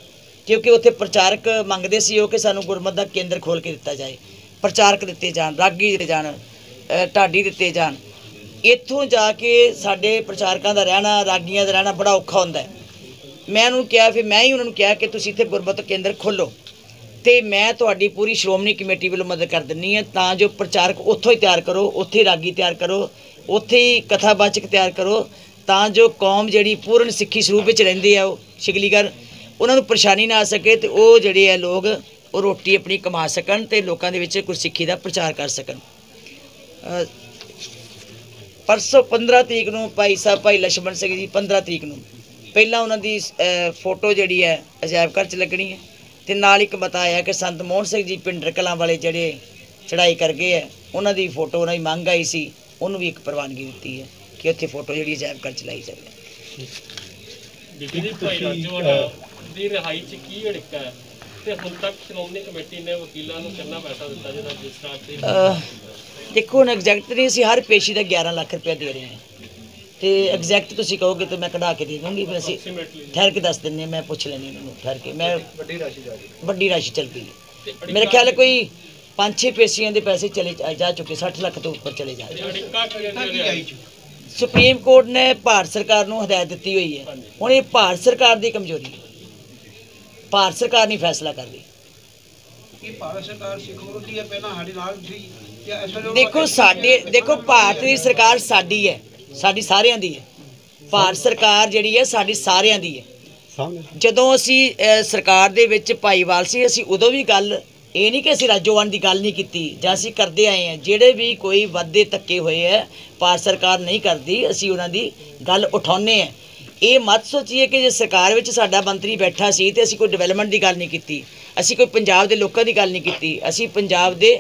ਕਿਉਂਕਿ ਉੱਥੇ ਪ੍ਰਚਾਰਕ ਮੰਗਦੇ ਸੀ ਉਹ ਕਿ ਸਾਨੂੰ ਗੁਰਮਤ ਦਾ ਕੇਂਦਰ ਖੋਲ ਕੇ ਦਿੱਤਾ ਜਾਏ। ਪ੍ਰਚਾਰਕ ਦਿੱਤੇ ਜਾਣ, ਰਾਗੀ ਦਿੱਤੇ ਜਾਣ ਢਾਡੀ ਦਿੱਤੇ ਜਾਣ। ਇੱਥੋਂ ਜਾ ਕੇ ਸਾਡੇ ਪ੍ਰਚਾਰਕਾਂ ਦਾ ਰਹਿਣਾ, ਰਾਗੀਆਂ ਦਾ ਰਹਿਣਾ ਬੜਾ ਔਖਾ ਹੁੰਦਾ ਹੈ। ਮੈਂ ਉਹਨੂੰ ਕਿਹਾ, ਫਿਰ ਮੈਂ ਹੀ ਉਹਨਾਂ ਨੂੰ ਕਿਹਾ ਕਿ ਤੁਸੀਂ ਇੱਥੇ ਗੁਰਮਤਿ ਕੇਂਦਰ ਖੋਲੋ ਤੇ ਮੈਂ ਤੁਹਾਡੀ ਪੂਰੀ ਸ਼੍ਰੋਮਣੀ ਕਮੇਟੀ ਵੱਲੋਂ ਮਦਦ ਕਰ ਦਿੰਨੀ ਹੈ ਤਾਂ ਜੋ ਪ੍ਰਚਾਰਕ ਉੱਥੋਂ ਹੀ ਤਿਆਰ ਕਰੋ, ਉੱਥੇ ਹੀ ਰਾਗੀ ਤਿਆਰ ਕਰੋ, ਉੱਥੇ ਹੀ ਕਥਾਵਾਚਕ ਤਿਆਰ ਕਰੋ। ਤਾਂ ਜੋ ਕੌਮ ਜਿਹੜੀ ਪੂਰਨ ਸਿੱਖੀ ਸਰੂਪ ਵਿੱਚ ਰਹਿੰਦੇ ਆ, ਉਹ ਸ਼ਿਗਲੀਗਰ ਉਹਨਾਂ ਨੂੰ ਪਰੇਸ਼ਾਨੀ ਨਾ ਆ ਸਕੇ ਤੇ ਉਹ ਜਿਹੜੇ ਆ ਲੋਕ, ਉਹ ਰੋਟੀ ਆਪਣੀ ਕਮਾ ਸਕਣ ਤੇ ਲੋਕਾਂ ਦੇ ਵਿੱਚ ਗੁਰਸਿੱਖੀ ਦਾ ਪ੍ਰਚਾਰ ਕਰ ਸਕਣ। ਪਰਸੋਂ 15 ਤਰੀਕ ਨੂੰ ਭਾਈ ਸਾਹਿਬ, ਭਾਈ ਲਛਮਣ ਸਿੰਘ ਜੀ 15 ਤਰੀਕ ਨੂੰ, ਪਹਿਲਾਂ ਉਹਨਾਂ ਦੀ ਫੋਟੋ ਜਿਹੜੀ ਹੈ ਅਜਾਇਬ ਘਰ 'ਚ ਲੱਗਣੀ ਹੈ ਤੇ ਨਾਲ ਇੱਕ ਬਤਾਇਆ ਕਿ ਸੰਤ ਮੋਹਨ ਸਿੰਘ ਜੀ ਪਿੰਡਰ ਕਲਾਂ ਵਾਲੇ ਜਿਹੜੇ ਚੜਾਈ ਕਰ ਗਏ ਹੈ ਉਹਨਾਂ ਦੀ ਫੋਟੋ ਉਹਨਾਂ ਦੀ ਮੰਗ ਆਈ ਸੀ, ਉਹਨੂੰ ਵੀ ਇੱਕ ਪ੍ਰਵਾਨਗੀ ਦਿੱਤੀ ਹੈ। ਕਿ ਉੱਥੇ ਫੋਟੋ ਜਿਹੜੀ ਅਜਾਇਬ ਘਰ 'ਚ ਲਾਈ ਜਾਵੇ ਬੀਬੀ ਜੀ ਭਾਈ ਰਾਜੋਵਾਲ ਦੀ ਰਿਹਾਈ ਚ ਕੀ ਅੜਿੱਕਾ ਹੈ? ਤੇ ਹੁਣ ਤੱਕ ਸ਼੍ਰੋਮਣੀ ਕਮੇਟੀ ਨੇ ਵਕੀਲਾਂ ਨੂੰ ਕਿੰਨਾ ਪੈਸਾ ਦਿੱਤਾ ਜਿਹਦਾ ਜਿਸ ਤਰ੍ਹਾਂ ਤੇ ਦੇਖੋ ਹੁਣ ਐਗਜ਼ੈਕਟ ਨਹੀਂ ਅਸੀਂ ਹਰ ਪੇਸ਼ੀ ਦਾ 11 ਲੱਖ ਰੁਪਏ ਦੇ ਰਹੇ ਹਾਂ। ਤੇ ਐਗਜ਼ੈਕਟ ਤੁਸੀਂ ਕਹੋਗੇ ਤਾਂ ਮੈਂ ਕਢਾ ਕੇ ਦੇ ਦੂੰਗੀ ਫਿਰ ਅਸੀਂ ਠਹਿਰ ਕੇ ਦੱਸ ਦਿੰਨੇ ਮੈਂ ਪੁੱਛ ਲੈਣੀ ਉਹਨਾਂ ਨੂੰ ਠਹਿਰ ਕੇ। ਮੈਂ ਵੱਡੀ ਰਾਸ਼ੀ ਜਾ ਰਹੀ ਵੱਡੀ ਰਾਸ਼ੀ ਚੱਲ ਹੈ। ਮੇਰੇ ਖਿਆਲ ਕੋਈ 5-6 ਪੇਸ਼ੀਆਂ ਦੇ ਪੈਸੇ ਚਲੇ ਜਾ- ਚੁੱਕੇ 60 ਲੱਖ ਤੋਂ ਉੱਪਰ ਚਲੇ ਜਾ ਚੁੱਕੇ। ਸੁਪਰੀਮ ਕੋਰਟ ਨੇ ਭਾਰਤ ਸਰਕਾਰ ਨੂੰ ਹਦਾਇਤ ਦਿੱਤੀ ਹੋਈ ਹੈ। ਹੁਣ ਇਹ ਭਾਰਤ ਸਰਕਾਰ ਦੀ ਕਮਜ਼ੋਰੀ ਹੈ। ਭਾਰਤ ਸਰਕਾਰ ਨਹੀਂ ਫੈਸਲਾ ਕਰ ਰਹੀ। ਇਹ ਭਾਰਤ ਸਰਕਾਰ ਸਿੱਖ ਵਿਰੋਧੀ ਹੈ ਪਹਿਲਾਂ ਸਾਡੇ ਨਾਲ ਸੀ ਦੇਖੋ ਸਾਡੇ ਦੇਖੋ ਭਾਰਤ ਦੀ ਸਰਕਾਰ ਸਾਡੀ ਹੈ। ਸਾਡੀ ਸਾਰਿਆਂ ਦੀ ਹੈ। ਭਾਰਤ ਸਰਕਾਰ ਜਿਹੜੀ ਹੈ ਸਾਡੀ ਸਾਰਿਆਂ ਦੀ ਹੈ। ਜਦੋਂ ਅਸੀਂ ਸਰਕਾਰ ਦੇ ਵਿੱਚ ਭਾਈਵਾਲ ਸੀ ਅਸੀਂ ਉਦੋਂ ਵੀ ਗੱਲ ਇਹ ਨਹੀਂ ਕਿ ਅਸੀਂ ਰਾਜੋਵਾਨ ਦੀ ਗੱਲ ਨਹੀਂ ਕੀਤੀ, ਜਾਂ ਅਸੀਂ ਕਰਦੇ ਆਏ ਹਾਂ। ਜਿਹੜੇ ਵੀ ਕੋਈ ਵਾਧੇ ਧੱਕੇ ਹੋਏ ਹੈ, ਭਾਰਤ ਸਰਕਾਰ ਨਹੀਂ ਕਰਦੀ, ਅਸੀਂ ਉਹਨਾਂ ਦੀ ਗੱਲ ਉਠਾਉਂਦੇ ਹਾਂ। ਇਹ ਮਤ ਸੋਚੀਏ ਕਿ ਜੇ ਸਰਕਾਰ ਵਿੱਚ ਸਾਡਾ ਮੰਤਰੀ ਬੈਠਾ ਸੀ ਤੇ ਅਸੀਂ ਕੋਈ ਡਿਵੈਲਪਮੈਂਟ ਦੀ ਗੱਲ ਨਹੀਂ ਕੀਤੀ, ਅਸੀਂ ਕੋਈ ਪੰਜਾਬ ਦੇ ਲੋਕਾਂ ਦੀ ਗੱਲ ਨਹੀਂ ਕੀਤੀ, ਅਸੀਂ ਪੰਜਾਬ ਦੇ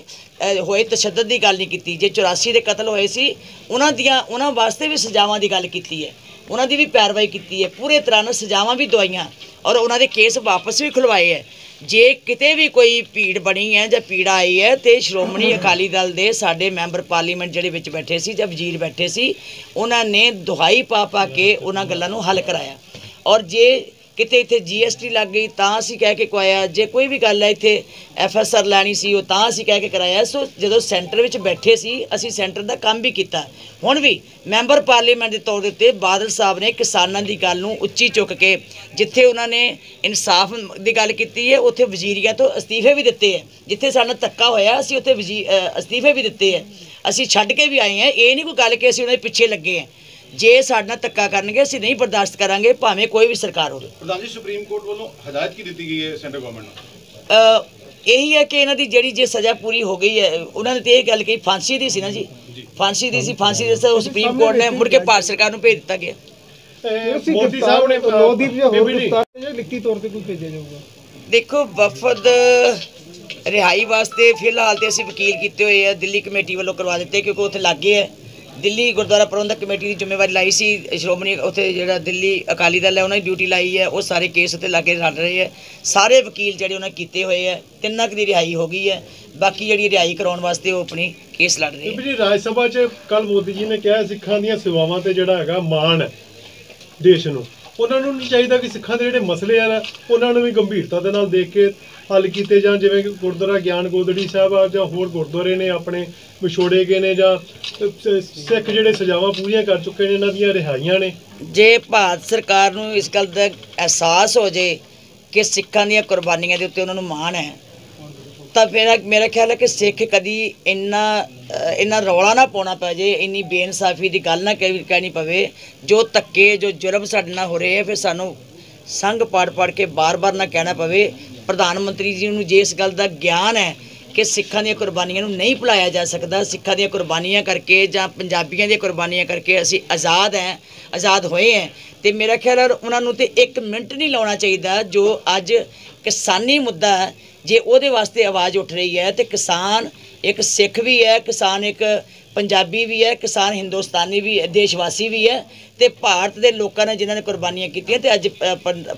ਹੋਏ ਤਸ਼ੱਦਦ ਦੀ ਗੱਲ ਨਹੀਂ ਕੀਤੀ, ਜੇ 84 ਦੇ ਕਤਲ ਹੋਏ ਸੀ, ਉਹਨਾਂ ਦੀਆਂ, ਉਹਨਾਂ ਵਾਸਤੇ ਵੀ ਸਜ਼ਾਵਾਂ ਦੀ ਗੱਲ ਕੀਤੀ ਹੈ। ਉਹਨਾਂ ਦੀ ਵੀ ਪੈਰਵਾਈ ਕੀਤੀ ਹੈ। ਪੂਰੇ ਤਰ੍ਹਾਂ ਨਾਲ ਸਜ਼ਾਵਾਂ ਵੀ ਦਵਾਈਆਂ ਔਰ ਉਹਨਾਂ ਦੇ ਕੇਸ ਵਾਪਸ ਵੀ ਖੁਲਵਾਏ ਹੈ। ਜੇ ਕਿਤੇ ਵੀ ਕੋਈ ਭੀੜ ਬਣੀ ਹੈ ਜਾਂ ਪੀੜਾ ਆਈ ਹੈ ਤੇ ਸ਼੍ਰੋਮਣੀ ਅਕਾਲੀ ਦਲ ਦੇ ਸਾਡੇ ਮੈਂਬਰ ਪਾਰਲੀਮੈਂਟ ਜਿਹੜੇ ਵਿੱਚ ਬੈਠੇ ਸੀ ਜਾਂ ਵਜ਼ੀਰ ਬੈਠੇ ਸੀ, ਉਹਨਾਂ ਨੇ ਦੁਹਾਈ ਪਾ ਪਾ ਕੇ ਉਹਨਾਂ ਗੱਲਾਂ ਨੂੰ ਹੱਲ ਕਰਾਇਆ। ਔਰ ਜੇ ਕਿਤੇ ਇੱਥੇ ਜੀਐਸਟੀ ਲੱਗ ਗਈ, ਤਾਂ ਅਸੀਂ ਕਹਿ ਕੇ ਕਰਾਇਆ ਜੇ ਕੋਈ ਵੀ ਗੱਲ ਹੈ, ਇੱਥੇ ਐਫਐਸਆਰ ਲੈਣੀ ਸੀ, ਉਹ ਤਾਂ ਅਸੀਂ ਕਹਿ ਕੇ ਕਰਾਇਆ। ਸੋ ਜਦੋਂ ਸੈਂਟਰ ਵਿੱਚ ਬੈਠੇ ਸੀ, ਅਸੀਂ ਸੈਂਟਰ ਦਾ ਕੰਮ ਵੀ ਕੀਤਾ। ਹੁਣ ਵੀ ਮੈਂਬਰ ਪਾਰਲੀਮੈਂਟ ਦੇ ਤੌਰ ਦੇ ਉੱਤੇ ਬਾਦਲ ਸਾਹਿਬ ਨੇ ਕਿਸਾਨਾਂ ਦੀ ਗੱਲ ਨੂੰ ਉੱਚੀ ਚੁੱਕ ਕੇ, ਜਿੱਥੇ ਉਹਨਾਂ ਨੇ ਇਨਸਾਫ ਦੀ ਗੱਲ ਕੀਤੀ ਹੈ, ਉੱਥੇ ਵਜ਼ੀਰੀਆ ਤੋਂ ਅਸਤੀਫੇ ਵੀ ਦਿੱਤੇ ਹੈ। ਜਿੱਥੇ ਸਾਨੂੰ ਧੱਕਾ ਹੋਇਆ, ਅਸੀਂ ਉੱਥੇ ਵਜ਼ੀ ਅਸਤੀਫੇ ਵੀ ਦਿੱਤੇ ਹੈ। ਅਸੀਂ ਛੱਡ ਕੇ ਵੀ ਆਏ ਹਾਂ। ਇਹ ਨਹੀਂ ਕੋਈ ਗੱਲ ਕਿ ਅਸੀਂ ਉਹਨਾਂ ਦੇ ਪਿੱਛੇ ਲੱਗੇ ਹਾਂ। ਜੇ ਸਾਡੇ ਨਾਲ ਧੱਕਾ ਕਰਨਗੇ ਅਸੀਂ ਨਹੀਂ ਬਰਦਾਸ਼ਤ ਕਰਾਂਗੇ ਭਾਵੇਂ ਕੋਈ ਵੀ ਸਰਕਾਰ ਹੋਵੇ। ਪ੍ਰਧਾਨ ਜੀ ਸੁਪਰੀਮ ਕੋਰਟ ਵੱਲੋਂ ਹਦਾਇਤ ਕੀ ਦਿੱਤੀ ਗਈ ਹੈ ਸੈਂਟਰ ਗਵਰਨਮੈਂਟ ਨੂੰ? ਅ, ਇਹੀ ਹੈ ਕਿ ਇਹਨਾਂ ਦੀ ਜਿਹੜੀ ਜੇ ਸਜ਼ਾ ਪੂਰੀ ਹੋ ਗਈ ਹੈ ਉਹਨਾਂ ਨੇ ਤੇ ਇਹ ਗੱਲ ਕਹੀ ਫਾਂਸੀ ਦੀ ਸੀ ਨਾ ਜੀ। ਫਾਂਸੀ ਦੀ ਸੀ ਫਾਂਸੀ ਦੇ ਉਹ ਸੁਪਰੀਮ ਕੋਰਟ ਨੇ ਮੁੜ ਕੇ ਭਾਰਤ ਸਰਕਾਰ ਨੂੰ ਭੇਜ ਦਿੱਤਾ ਗਿਆ। ਮੋਦੀ ਸਾਹਿਬ ਨੇ ਲੋਦੀਪ ਜਾਂ ਹੋਰ ਗ੍ਰਿਫਤਾਰ ਜਾਂ। ਲਿਖਤੀ ਤੌਰ ਤੇ ਕੋਈ ਭੇਜਿਆ ਜਾਊਗਾ? ਦੇਖੋ ਵਫਦ ਰਿਹਾਈ ਵਾਸਤੇ ਫਿਲਹਾਲ ਤੇ ਅਸੀਂ ਵਕੀਲ ਕੀਤੇ ਹੋਏ ਆ ਦਿੱਲੀ ਕਮੇਟੀ ਵੱਲੋਂ ਕਰਵਾ ਦਿੱਤੇ ਕਿਉਂਕਿ ਉੱਥੇ ਲੱਗੇ ਹੈ ਦਿੱਲੀ ਗੁਰਦੁਆਰਾ ਪ੍ਰਬੰਧਕ ਕਮੇਟੀ ਦੀ ਜ਼ਿੰਮੇਵਾਰੀ ਲਾਈ ਸੀ। ਸ਼੍ਰੋਮਣੀ ਉੱਥੇ ਜਿਹੜਾ ਦਿੱਲੀ ਅਕਾਲੀ ਦਲ ਹੈ, ਉਹਨਾਂ ਦੀ ਡਿਊਟੀ ਲਾਈ ਹੈ। ਉਹ ਸਾਰੇ ਕੇਸ ਉੱਤੇ ਲਾਗੇ ਲੜ ਰਹੇ ਹੈ। ਸਾਰੇ ਵਕੀਲ ਜਿਹੜੇ ਉਹਨਾਂ ਕੀਤੇ ਹੋਏ ਹੈ, ਤਿੰਨਾਂ ਕੁ ਦੀ ਰਿਹਾਈ ਹੋ ਗਈ ਹੈ। ਬਾਕੀ ਜਿਹੜੀ ਰਿਹਾਈ ਕਰਾਉਣ ਵਾਸਤੇ ਉਹ ਆਪਣੀ ਕੇਸ ਲੜ ਰਹੇ ਹੈ। ਜੀ ਰਾਜ ਸਭਾ 'ਚ ਕੱਲ ਮੋਦੀ ਜੀ ਨੇ ਕਿਹਾ ਸਿੱਖਾਂ ਦੀਆਂ ਸੇਵਾਵਾਂ ਤੇ ਜਿਹੜਾ ਹੈਗਾ ਮਾਣ ਹੈ ਦੇਸ਼ ਨੂੰ। ਉਹਨਾਂ ਨੂੰ ਨਹੀਂ ਚਾਹੀਦਾ ਕਿ ਸਿੱਖਾਂ ਦੇ ਜਿਹੜੇ ਮਸਲੇ ਆ, ਉਹਨਾਂ ਨੂੰ ਵੀ ਗੰਭੀਰਤਾ ਦੇ ਨਾਲ ਦੇਖ ਕੇ ਹੱਲ ਕੀਤੇ ਜਾਣ, ਜਿਵੇਂ ਕਿ ਗੁਰਦੁਆਰਾ ਗਿਆਨ ਗੋਦੜੀ ਸਾਹਿਬ ਆ, ਜਾਂ ਹੋਰ ਗੁਰਦੁਆਰੇ ਨੇ ਆਪਣੇ ਵਿਛੋੜੇ ਗਏ ਨੇ, ਜਾਂ ਸਿੱਖ ਜਿਹੜੇ ਸਜ਼ਾਵਾਂ ਪੂਰੀਆਂ ਕਰ ਚੁੱਕੇ ਨੇ, ਇਹਨਾਂ ਦੀਆਂ ਰਿਹਾਈਆਂ ਨੇ। ਜੇ ਭਾਰਤ ਸਰਕਾਰ ਨੂੰ ਇਸ ਗੱਲ ਦਾ ਅਹਿਸਾਸ ਹੋ ਜੇ ਕਿ ਸਿੱਖਾਂ ਦੀਆਂ ਕੁਰਬਾਨੀਆਂ ਦੇ ਉੱਤੇ ਉਹਨਾਂ ਨੂੰ ਮਾਣ ਹੈ ਤਾਂ ਫਿਰ ਮੇਰਾ ਖਿਆਲ ਹੈ ਕਿ ਸਿੱਖ ਕਦੀ ਇੰਨਾ ਇੰਨਾ ਰੌਲਾ ਨਾ ਪਾਉਣਾ ਪੈ ਜੇ, ਇੰਨੀ ਬੇਇਨਸਾਫੀ ਦੀ ਗੱਲ ਨਾ ਕਹਿ- ਕਹਿਣੀ ਪਵੇ। ਜੋ ਧੱਕੇ, ਜੋ ਜੁਰਮ ਸਾਡੇ ਨਾਲ ਹੋ ਰਹੇ ਹੈ ਫਿਰ ਸਾਨੂੰ ਸੰਗ ਪਾੜ ਪਾੜ ਕੇ ਬਾਰ-ਬਾਰ ਨਾ ਕਹਿਣਾ ਪਵੇ। ਪ੍ਰਧਾਨ ਮੰਤਰੀ ਜੀ ਨੂੰ ਜੇ ਇਸ ਗੱਲ ਦਾ ਗਿਆਨ ਹੈ ਕਿ ਸਿੱਖਾਂ ਦੀਆਂ ਕੁਰਬਾਨੀਆਂ ਨੂੰ ਨਹੀਂ ਭੁਲਾਇਆ ਜਾ ਸਕਦਾ, ਸਿੱਖਾਂ ਦੀਆਂ ਕੁਰਬਾਨੀਆਂ ਕਰਕੇ ਜਾਂ ਪੰਜਾਬੀਆਂ ਦੀਆਂ ਕੁਰਬਾਨੀਆਂ ਕਰਕੇ ਅਸੀਂ ਆਜ਼ਾਦ ਹੈ, ਆਜ਼ਾਦ ਹੋਏ ਹੈ, ਤੇ ਮੇਰਾ ਖਿਆਲ ਹੈ ਉਹਨਾਂ ਨੂੰ ਤੇ 1 ਮਿੰਟ ਨਹੀਂ ਲਾਉਣਾ ਚਾਹੀਦਾ, ਜੋ ਅੱਜ ਕਿਸਾਨੀ ਮੁੱਦਾ ਜੇ ਉਹਦੇ ਵਾਸਤੇ ਆਵਾਜ਼ ਉੱਠ ਰਹੀ ਹੈ ਤੇ ਕਿਸਾਨ ਇੱਕ ਸਿੱਖ ਵੀ ਹੈ ਕਿਸਾਨ ਇੱਕ ਪੰਜਾਬੀ ਵੀ ਹੈ ਕਿਸਾਨ ਹਿੰਦੁਸਤਾਨੀ ਵੀ ਹੈ ਦੇਸ਼ਵਾਸੀ ਵੀ ਹੈ ਤੇ ਭਾਰਤ ਦੇ ਲੋਕਾਂ ਨੇ ਜਿਨ੍ਹਾਂ ਨੇ ਕੁਰਬਾਨੀਆਂ ਕੀਤੀਆਂ ਤੇ ਅੱਜ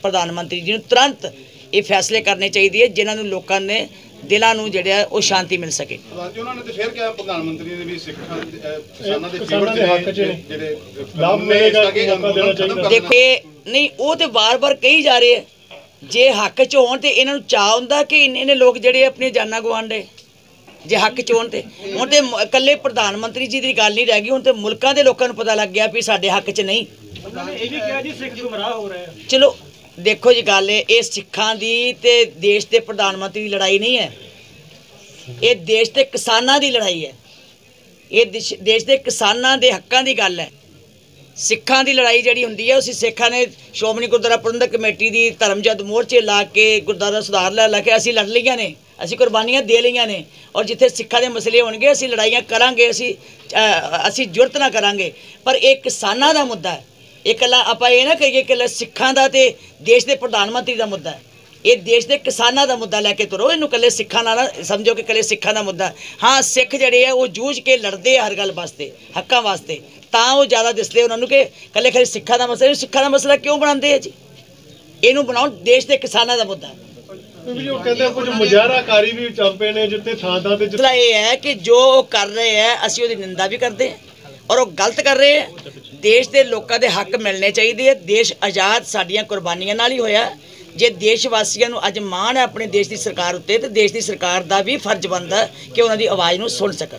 ਪ੍ਰਧਾਨ ਮੰਤਰੀ ਜੀ ਨੂੰ ਤੁਰੰਤ ਇਹ ਫੈਸਲੇ ਕਰਨੇ ਚਾਹੀਦੇ ਹੈ ਜਿਨ੍ਹਾਂ ਨੂੰ ਲੋਕਾਂ ਨੇ ਦਿਲਾਂ ਨੂੰ ਜਿਹੜਾ ਉਹ ਸ਼ਾਂਤੀ ਮਿਲ ਸਕੇ ਉਹਨਾਂ ਨੇ ਤੇ ਫਿਰ ਕਿਹਾ ਪ੍ਰਧਾਨ ਮੰਤਰੀ ਨੇ ਵੀ ਸਿੱਖਾਂ ਦੇ, ਅਹ, ਕਿਸਾਨਾਂ ਦੇ ਕਿਸਾਨਾਂ favor ਦੇ ਹੱਕ 'ਚ ਨੇ। ਜਿਹੜੇ ਅਹ, ਲਾਭ ਕਾਨੂੰਨ ਨੇ, ਮਿਲੇਗਾ, ਇਸ ਕਰਕੇ ਮੌਕਾ ਦੇਣਾ ਅੰਦੋਲਨ ਖਤਮ ਚਾਹੀਦਾ। ਕਰਨਾ। ਦੇਖੋ ਇਹ ਨਹੀਂ ਉਹ ਤੇ ਵਾਰ-ਵਾਰ ਕਹੀ ਜਾ ਰਹੇ ਆ ਜੇ ਹੱਕ ਚ ਹੋਣ ਤੇ ਇਹਨਾਂ ਨੂੰ ਚਾਹ ਹੁੰਦਾ ਕਿ ਇੰਨੇ ਨੇ ਲੋਕ ਜਿਹੜੇ ਆਪਣੀਆਂ ਜਾਨਾਂ ਗਵਾਉਂਦੇ? ਜੇ ਹੱਕ ਚ ਹੋਣ ਤੇ। ਹੁਣ ਤੇ ਇਕੱਲੇ ਪ੍ਰਧਾਨ ਮੰਤਰੀ ਜੀ ਦੀ ਗੱਲ ਨਹੀਂ ਰਹਿ ਗਈ ਹੁਣ ਤੇ ਮੁਲਕਾਂ ਦੇ ਲੋਕਾਂ ਨੂੰ ਪਤਾ ਲੱਗ ਗਿਆ ਵੀ ਸਾਡੇ ਹੱਕ ਚ ਨਹੀਂ। ਇਹ ਵੀ ਕਿਹਾ ਜੀ ਸਿੱਖ ਗੁੰਮਰਾਹ ਹੋ ਰਹੇ ਆ। ਚਲੋ ਦੇਖੋ ਜੀ ਗੱਲ ਇਹ ਸਿੱਖਾਂ ਦੀ ਤੇ ਦੇਸ਼ ਦੇ ਪ੍ਰਧਾਨ ਮੰਤਰੀ ਦੀ ਲੜਾਈ ਨਹੀਂ ਹੈ। ਇਹ ਦੇਸ਼ ਦੇ ਕਿਸਾਨਾਂ ਦੀ ਲੜਾਈ ਹੈ। ਇਹ ਦੇਸ਼ ਦੇ ਕਿਸਾਨਾਂ ਦੇ ਹੱਕਾਂ ਦੀ ਗੱਲ ਹੈ। ਸਿੱਖਾਂ ਦੀ ਲੜਾਈ ਜਿਹੜੀ ਹੁੰਦੀ ਹੈ ਉਸੇ ਸਿੱਖਾਂ ਨੇ ਸ਼੍ਰੋਮਣੀ ਗੁਰਦੁਆਰਾ ਪ੍ਰਬੰਧਕ ਕਮੇਟੀ ਦੀ ਧਰਮਜਦ ਮੋਰਚੇ ਲਾ ਕੇ ਗੁਰਦੁਆਰਾ ਸੁਧਾਰ ਲੈ, ਲਾ ਕੇ ਅਸੀਂ ਲੜ ਲਈਆਂ ਨੇ, ਅਸੀਂ ਕੁਰਬਾਨੀਆਂ ਦੇ ਲਈਆਂ ਨੇ ਔਰ ਜਿੱਥੇ ਸਿੱਖਾਂ ਦੇ ਮਸਲੇ ਹੋਣਗੇ, ਅਸੀਂ ਲੜਾਈਆਂ ਕਰਾਂਗੇ, ਅਸੀਂ ਅਸੀਂ ਜੁਰਤ ਨਾ ਕਰਾਂਗੇ। ਪਰ ਇਹ ਕਿਸਾਨਾਂ ਦਾ ਮੁੱਦਾ ਹੈ। ਇਹ ਇਕੱਲਾ ਆਪਾਂ ਇਹ ਨਾ ਕਹੀਏ ਕਿ ਇਕੱਲਾ ਸਿੱਖਾਂ ਦਾ ਤੇ ਦੇਸ਼ ਦੇ ਪ੍ਰਧਾਨ ਮੰਤਰੀ ਦਾ ਮੁੱਦਾ ਹੈ। ਇਹ ਦੇਸ਼ ਦੇ ਕਿਸਾਨਾਂ ਦਾ ਮੁੱਦਾ ਲੈ ਕੇ ਤੁਰੋ ਇਹਨੂੰ ਇਕੱਲੇ ਸਿੱਖਾਂ ਨਾਲ ਸਮਝੋ ਕਿ ਇਕੱਲੇ ਸਿੱਖਾਂ ਦਾ ਮੁੱਦਾ। ਹਾਂ ਸਿੱਖ ਜਿਹੜੇ ਆ ਉਹ ਜੂਝ ਕੇ ਲੜਦੇ ਆ ਹਰ ਗੱਲ ਵਾਸਤੇ ਹੱਕਾਂ ਵਾਸਤੇ। ਤਾਂ ਉਹ ਜ਼ਿਆਦਾ ਦਿਸਦੇ ਉਹਨਾਂ ਨੂੰ ਕਿ ਇਕੱਲੇ ਖਰੇ ਸਿੱਖਾਂ ਦਾ ਮਸਲਾ ਸਿੱਖਾਂ ਦਾ ਮਸਲਾ ਕਿਉਂ ਬਣਾਉਂਦੇ ਆ ਜੀ? ਇਹਨੂੰ ਬਣਾਉਣ ਦੇਸ਼ ਦੇ ਕਿਸਾਨਾਂ ਦਾ ਮੁੱਦਾ। ਉਹ ਕਹਿੰਦੇ ਆ ਕੁਝ ਮੁਜ਼ਾਹਰਾਕਾਰੀ ਵੀ ਚੱਲ ਪਏ ਨੇ ਜਿੱਥੇ ਥਾਂ ਥਾਂ ਤੇ ਜਿੱਥੇ ਮਸਲਾ ਇਹ ਹੈ ਕਿ ਜੋ ਉਹ ਕਰ ਰਹੇ ਹੈ ਅਸੀਂ ਉਹਦੀ ਨਿੰਦਾ ਵੀ ਕਰਦੇ ਹਾਂ ਔਰ ਉਹ ਗਲਤ ਕਰ ਰਹੇ ਹੈ ਦੇਸ਼ ਦੇ ਲੋਕਾਂ ਦੇ ਹੱਕ ਮਿਲਣੇ ਚਾਹੀਦੇ ਹੈ ਦੇਸ਼ ਆਜ਼ਾਦ ਸਾਡੀਆਂ ਕੁਰਬਾਨੀਆਂ ਨਾਲ ਹੀ ਹੋਇਆ। ਜੇ ਦੇਸ਼ ਵਾਸੀਆਂ ਨੂੰ ਅੱਜ ਮਾਣ ਹੈ ਆਪਣੇ ਦੇਸ਼ ਦੀ ਸਰਕਾਰ ਉੱਤੇ ਤੇ ਦੇਸ਼ ਦੀ ਸਰਕਾਰ ਦਾ ਵੀ ਫਰਜ਼ ਬਣਦਾ ਹੈ ਕਿ ਉਹਨਾਂ ਦੀ ਆਵਾਜ਼ ਨੂੰ ਸੁਣ ਸਕਣ।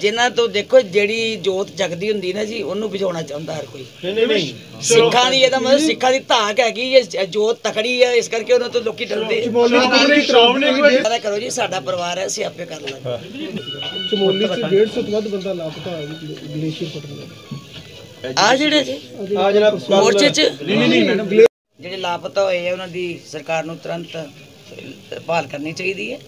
ਜਿਨ੍ਹਾਂ ਤੋਂ ਦੇਖੋ ਜਿਹੜੀ ਜੋਤ ਜਗਦੀ ਹੁੰਦੀ ਨਾ ਜੀ ਉਹਨੂੰ ਬੁਝਾਉਣਾ ਚਾਹੁੰਦਾ ਹਰ ਕੋਈ। ਸਿੱਖਾਂ ਦੀ ਇਹਦਾ ਮਤਲਬ ਸਿੱਖਾਂ ਦੀ ਧਾਕ ਹੈਗੀ ਇਹ ਜੋਤ ਤਕੜੀ ਹੈ ਇਸ ਕਰਕੇ ਉਹਨਾਂ ਤੋਂ ਲੋਕੀ ਡਰਦੇ। ਪਤਾ ਕਰੋ ਜੀ ਸਾਡਾ ਪਰਿਵਾਰ ਹੈ ਅਸੀਂ ਆਪੇ ਕਰ ਲਾਂਗੇ। ਚਮੋਲੀ ਚ 150 ਤੋਂ ਵੱਧ ਬੰਦਾ ਲਾਪਤਾ ਹੈ ਜੀ ਗਲੇਸ਼ੀਅਰ ਪਟਨ ਆ ਜਿਹੜੇ ਜੀ ਆ ਜਿਹੜਾ ਮੋਰਚੇ 'ਚ? ਨਹੀਂ ਨਹੀਂ ਮੈਡਮ ਜਿਹੜੇ ਲਾਪਤਾ ਹੋਏ ਆ ਉਹਨਾਂ ਦੀ ਸਰਕਾਰ ਨੂੰ ਤੁਰੰਤ ਭਾਲ ਕਰਨੀ ਚਾਹੀਦੀ ਹੈ।